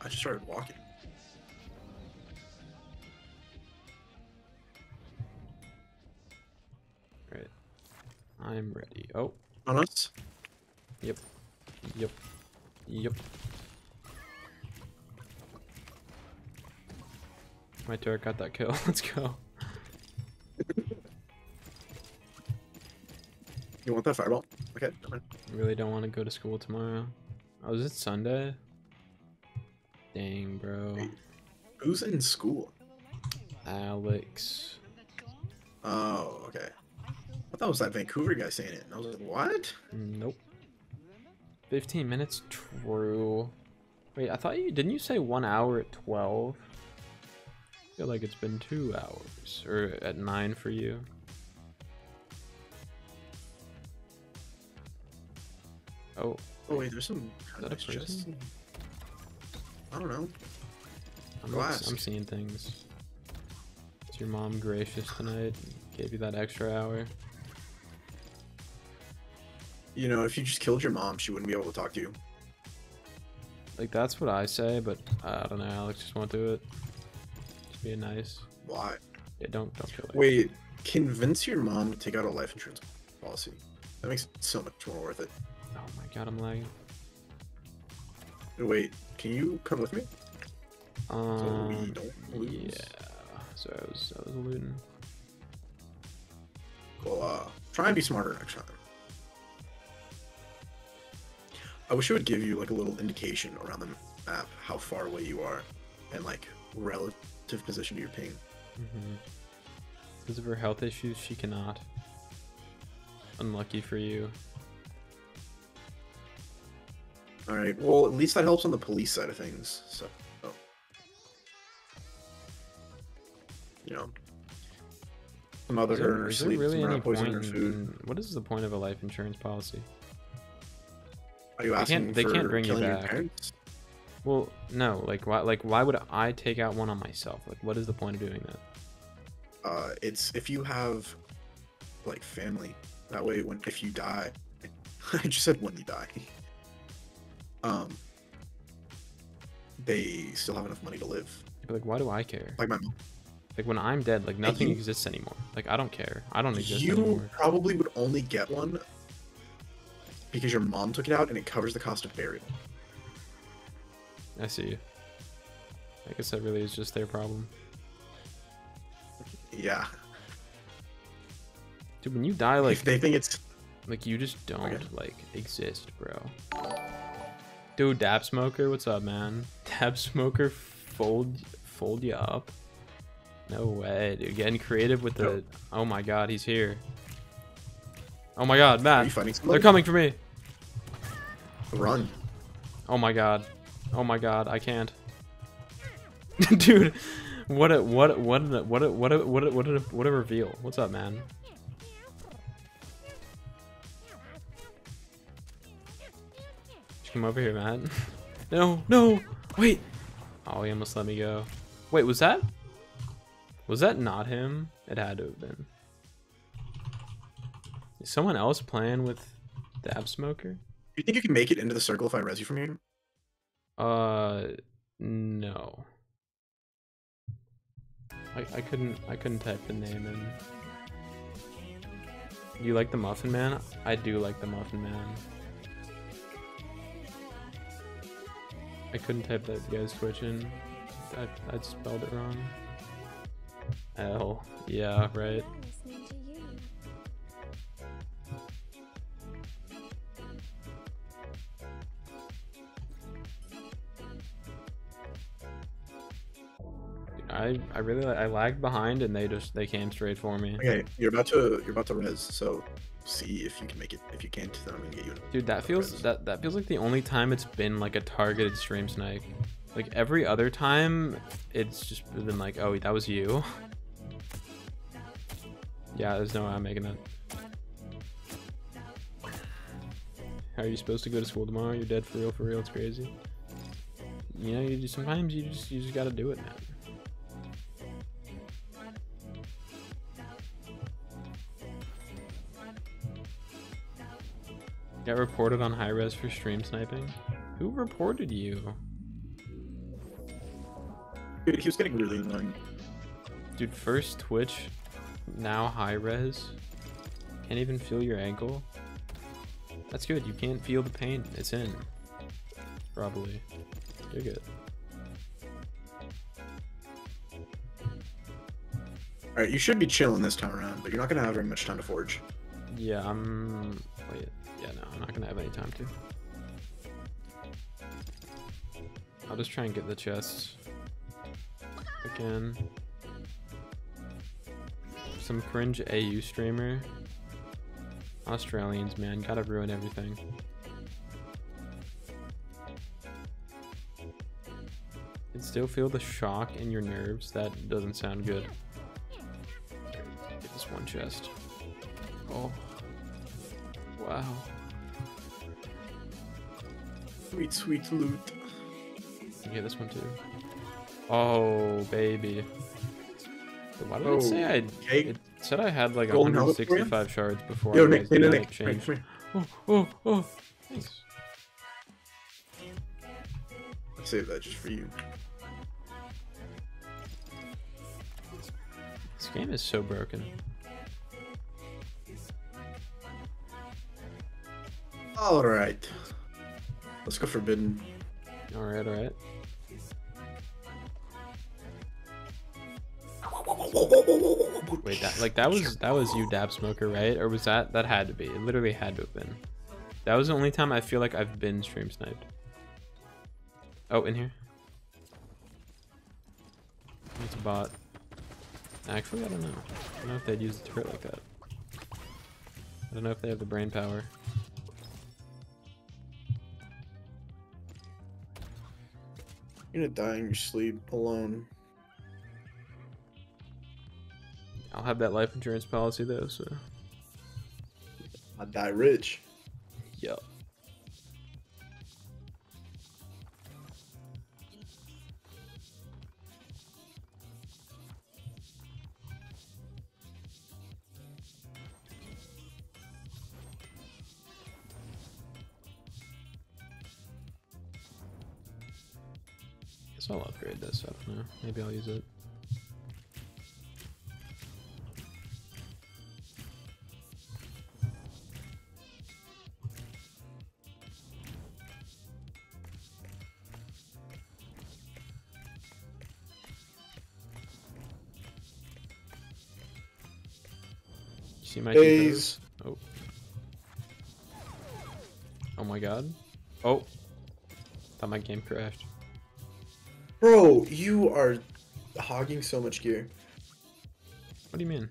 I just started walking. Right. I'm ready. Oh, On us? yep. Yep. Yep. My turret got that kill. Let's go. You want that fireball? Okay. never mind. I really don't want to go to school tomorrow. Oh, is it Sunday? Dang, bro. Who's in school? Alex. Oh, okay. I thought it was that Vancouver guy saying it. And I was like, what? Nope. 15 minutes? True. Wait, I thought you didn't you say one hour at 12? I feel like it's been two hours. Or at nine for you. Oh, Oh wait, there's some kind that a nice chests. I don't know. I'm, I'm seeing things. Is your mom gracious tonight? Gave you that extra hour? You know, if you just killed your mom, she wouldn't be able to talk to you. Like that's what I say, but I don't know. Alex just won't do it. Just being nice. Why? Yeah, don't don't feel like. Wait, convince your mom to take out a life insurance policy. That makes it so much more worth it. God, I'm lagging. Wait, can you come with me? So we Um, don't lose. yeah. So I was I was looting. Well, uh, try and be smarter next time. I wish it would give you like a little indication around the map how far away you are, and like relative position to your ping. Mm-hmm. Because of her health issues, she cannot. Unlucky for you. All right. Well, at least that helps on the police side of things. So, oh. you know, smother Is there, her, sleep, really any poison point? her food. in- what is the point of a life insurance policy? Are you They asking can't- they for can't bring you back. parents? Well, no. Like why? Like why would I take out one on myself? Like what is the point of doing that? Uh, it's if you have like family. That way, when if you die, I just said when you die. Um, they still have enough money to live. But like why do I care? Like my mom. Like when I'm dead, like nothing you- exists anymore. Like I don't care. I don't exist You anymore. You probably would only get one because your mom took it out and it covers the cost of burial. I see. I guess that really is just their problem. Yeah. Dude, when you die, like if they think it's Like you just don't Okay. like exist, bro. Dude, Dab Smoker, what's up, man? Dab Smoker, fold fold you up. No way, dude. Getting creative with the. Oh my god, he's here. Oh my god, Matt. They're coming for me. Run. Oh my god. Oh my god, I can't. Dude, what a what a, what a, what a, what a, what a, what a, what a reveal. What's up, man? Come over here, man. No, no, wait. Oh, he almost let me go. Wait, was that? Was that not him? It had to have been. Is someone else playing with Dab Smoker? You think you can make it into the circle if I res you from here? Uh, no. I, I couldn't I couldn't type the name in. You like the Muffin Man? I do like the Muffin Man. I couldn't type that guy's Twitch in. I, I spelled it wrong. L. Yeah, right. I I really I lagged behind and they just they came straight for me. Okay, you're about to you're about to res, so see if you can make it. If you can't, then I'm gonna get you. Dude, that feels that that feels like the only time it's been like a targeted stream snipe. Like every other time, it's just been like, oh, that was you. Yeah, there's no way I'm making that. How are you supposed to go to school tomorrow? You're dead for real, for real. It's crazy. You know, you just sometimes you just you just gotta do it, man. Got reported on Hi-Rez for stream sniping. Who reported you? Dude, he was getting really annoying. Dude, first Twitch, now Hi-Rez. Can't even feel your ankle. That's good. You can't feel the pain. It's in. Probably. You're good. All right, you should be chilling this time around, but you're not gonna have very much time to forge. Yeah, I'm. Wait. Yeah, no, I'm not gonna have any time to. I'll just try and get the chests again. Some cringe AU streamer. Australians, man, gotta ruin everything. Can still feel the shock in your nerves. That doesn't sound good. Get this one chest. Oh. Wow. Sweet, sweet loot. Okay, this one too. Oh, baby. Why did it oh, say I? Okay. It said I had like Golden helmet for you? 165 shards before Yo, I Nick, Nick, Nick. Nick. Oh, oh, oh. Thanks. I'll save that just for you. This game is so broken. All right. Let's go forbidden. All right, all right. Wait, that like that was that was you, Dab Smoker, right? Or was that that had to be? It literally had to have been. That was the only time I feel like I've been stream sniped. Oh, in here. It's a bot. Actually, I don't know. I don't know if they'd use the turret like that. I don't know if they have the brain power. You're gonna die in your sleep alone. I'll have that life insurance policy though, so I die rich. yeah. Guess I'll upgrade this. I don't know. Maybe I'll use it. See my Days. Oh. Oh my god. Oh. Thought my game crashed. Bro, you are hogging so much gear. What do you mean?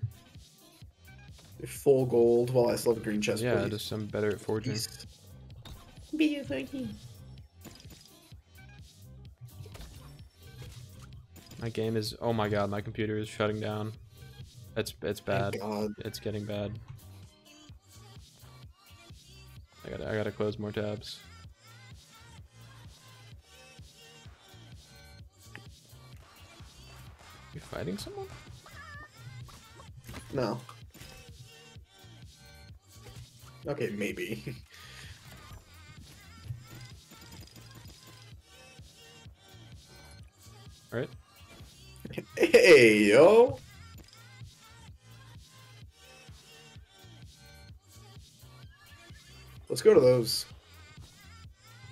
You're full gold while I still have a green chest. yeah, please. just I'm better at forging. Be Video 13. My game is oh my god, my computer is shutting down. It's it's bad. God. It's getting bad. I gotta I gotta close more tabs. Fighting someone? No. Okay, maybe. Alright. hey, yo. Let's go to those.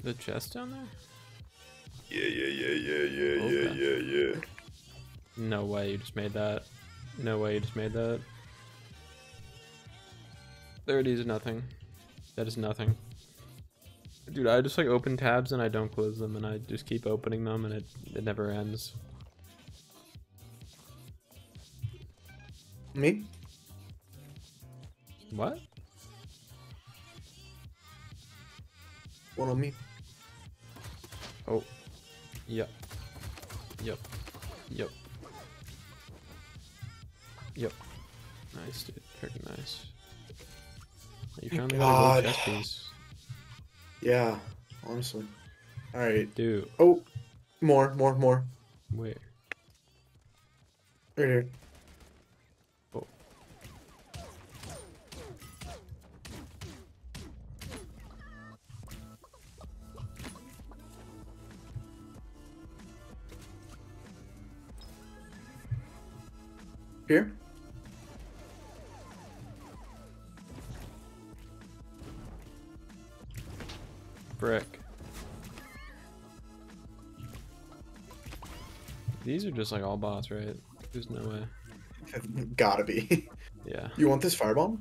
The chest down there? Yeah, yeah, yeah, yeah, yeah, yeah, yeah, yeah. No way you just made that. No way you just made that. 30 is nothing. That is nothing. Dude, I just like open tabs and I don't close them and I just keep opening them and it, it never ends. Me? What? One on me. Oh. Yep. Yep. Yep. Yep. Nice, dude. Freaking nice. You found me got a God. gold chest piece. Yeah, honestly. Alright. Dude, Oh, more, more, more. where? Right here. Oh. Here? Brick. These are just like all bots, right? There's no way. Gotta be. Yeah. you want this firebomb?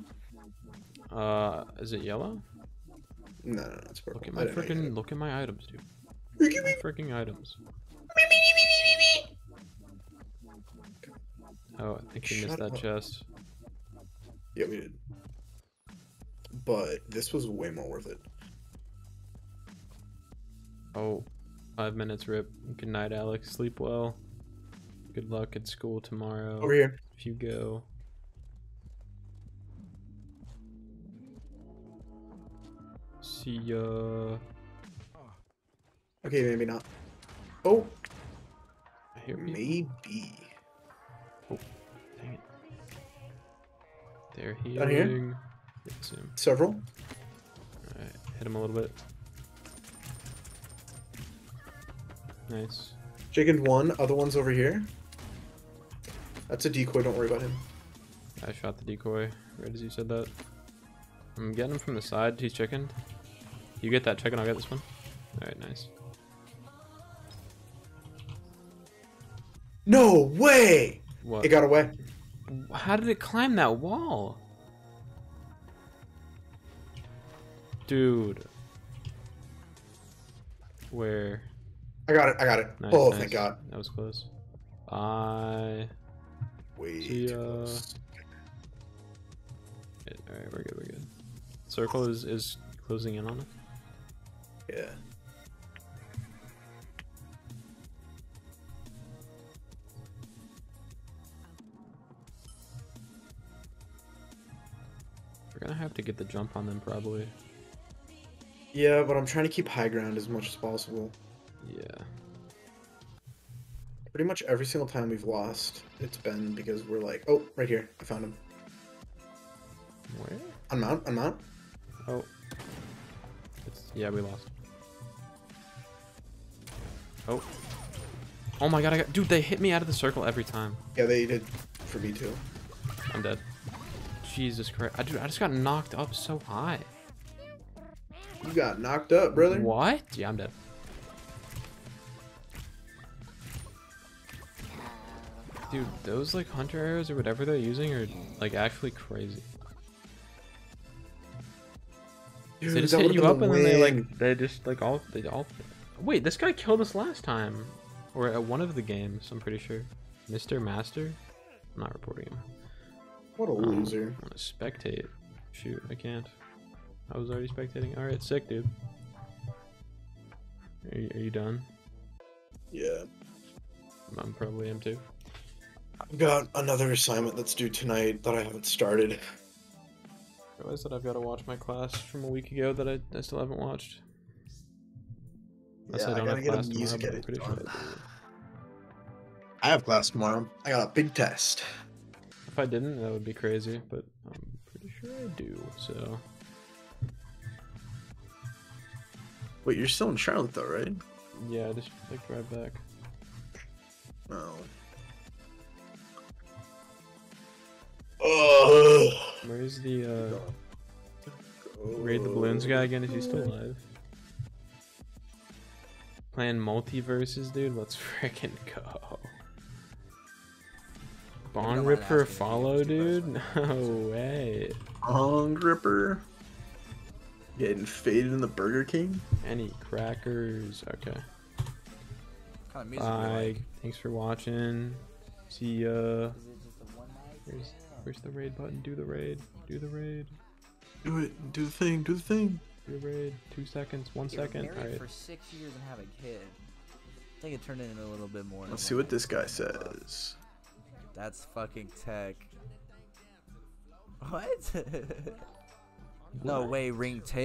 Uh, is it yellow? No, no, no, it's purple. Look at my didn't know you freaking look at my items, dude. had My it. freaking items. Oh, I think you missed that up. chest. Yeah, we did. But this was way more worth it. Oh, five minutes rip. Good night, Alex. Sleep well. Good luck at school tomorrow. Over here. If you go. See ya. Okay, maybe not. Oh, I hear maybe. Oh, dang it. They're Down here? healing. Yeah, see him. Several. Alright, hit him a little bit. Nice. Chicken one. Other one's over here. That's a decoy. Don't worry about him. I shot the decoy right as you said that. I'm getting him from the side. He's chicken. You get that chicken, I'll get this one. Alright, nice. No way! What? It got away. How did it climb that wall? Dude. Where? I got it. I got it. Nice, oh, nice. thank God. That was close. I. Way See too ya. close. Alright, we're good, we're good. Circle is, is closing in on us. Yeah. We're gonna have to get the jump on them, probably. Yeah, but I'm trying to keep high ground as much as possible. Yeah. Pretty much every single time we've lost, it's been because we're like, oh, right here, I found him. Where? Unmount, unmount. Oh. It's, yeah, we lost. Oh. Oh my god, I got. Dude, they hit me out of the circle every time. Yeah, they did for me too. I'm dead. Jesus Christ. I, dude, I just got knocked up so high. You got knocked up, brother. What? Yeah, I'm dead. Dude, those like hunter arrows or whatever they're using are like actually crazy. Dude, they just hit you up and then they like they just like all they all. Wait, this guy killed us last time, or at one of the games. I'm pretty sure. Mr. Master. I'm not reporting him. What a Um, loser. I want to spectate. Shoot, I can't. I was already spectating. All right, sick, dude. Are you, are you done? Yeah. I'm probably am too. I've got another assignment that's due tonight that I haven't started. Realize that I've got to watch my class from a week ago that I, I still haven't watched. Unless Yeah, I I don't gotta have get a class tomorrow, music but I'm edit pretty sure done. I do. I have class tomorrow. I got a big test. If I didn't, that would be crazy, but I'm pretty sure I do. So Wait, you're still in Charlotte though, right? yeah, I just like drive back. No. Oh. Where's the uh, raid the Bloons guy again? Is he still alive? Playing MultiVersus, dude. Let's frickin' go. Bond mind rip for a asking if you follow, dude? questions. No way. Hong Ripper. Getting faded in the Burger King. Any crackers? Okay. kind of music Bye. like? Thanks for watching. See ya. Is it just a one night Where's thing, or- where's the raid button? Do the raid. Do the raid. Do it. Do the thing. Do the thing. Do the raid. Two seconds. One You were second. married Alright. for six years and have a kid. I think it turned into a little bit more. Let's see what this guy says. That's fucking tech. What? no way, ringtail.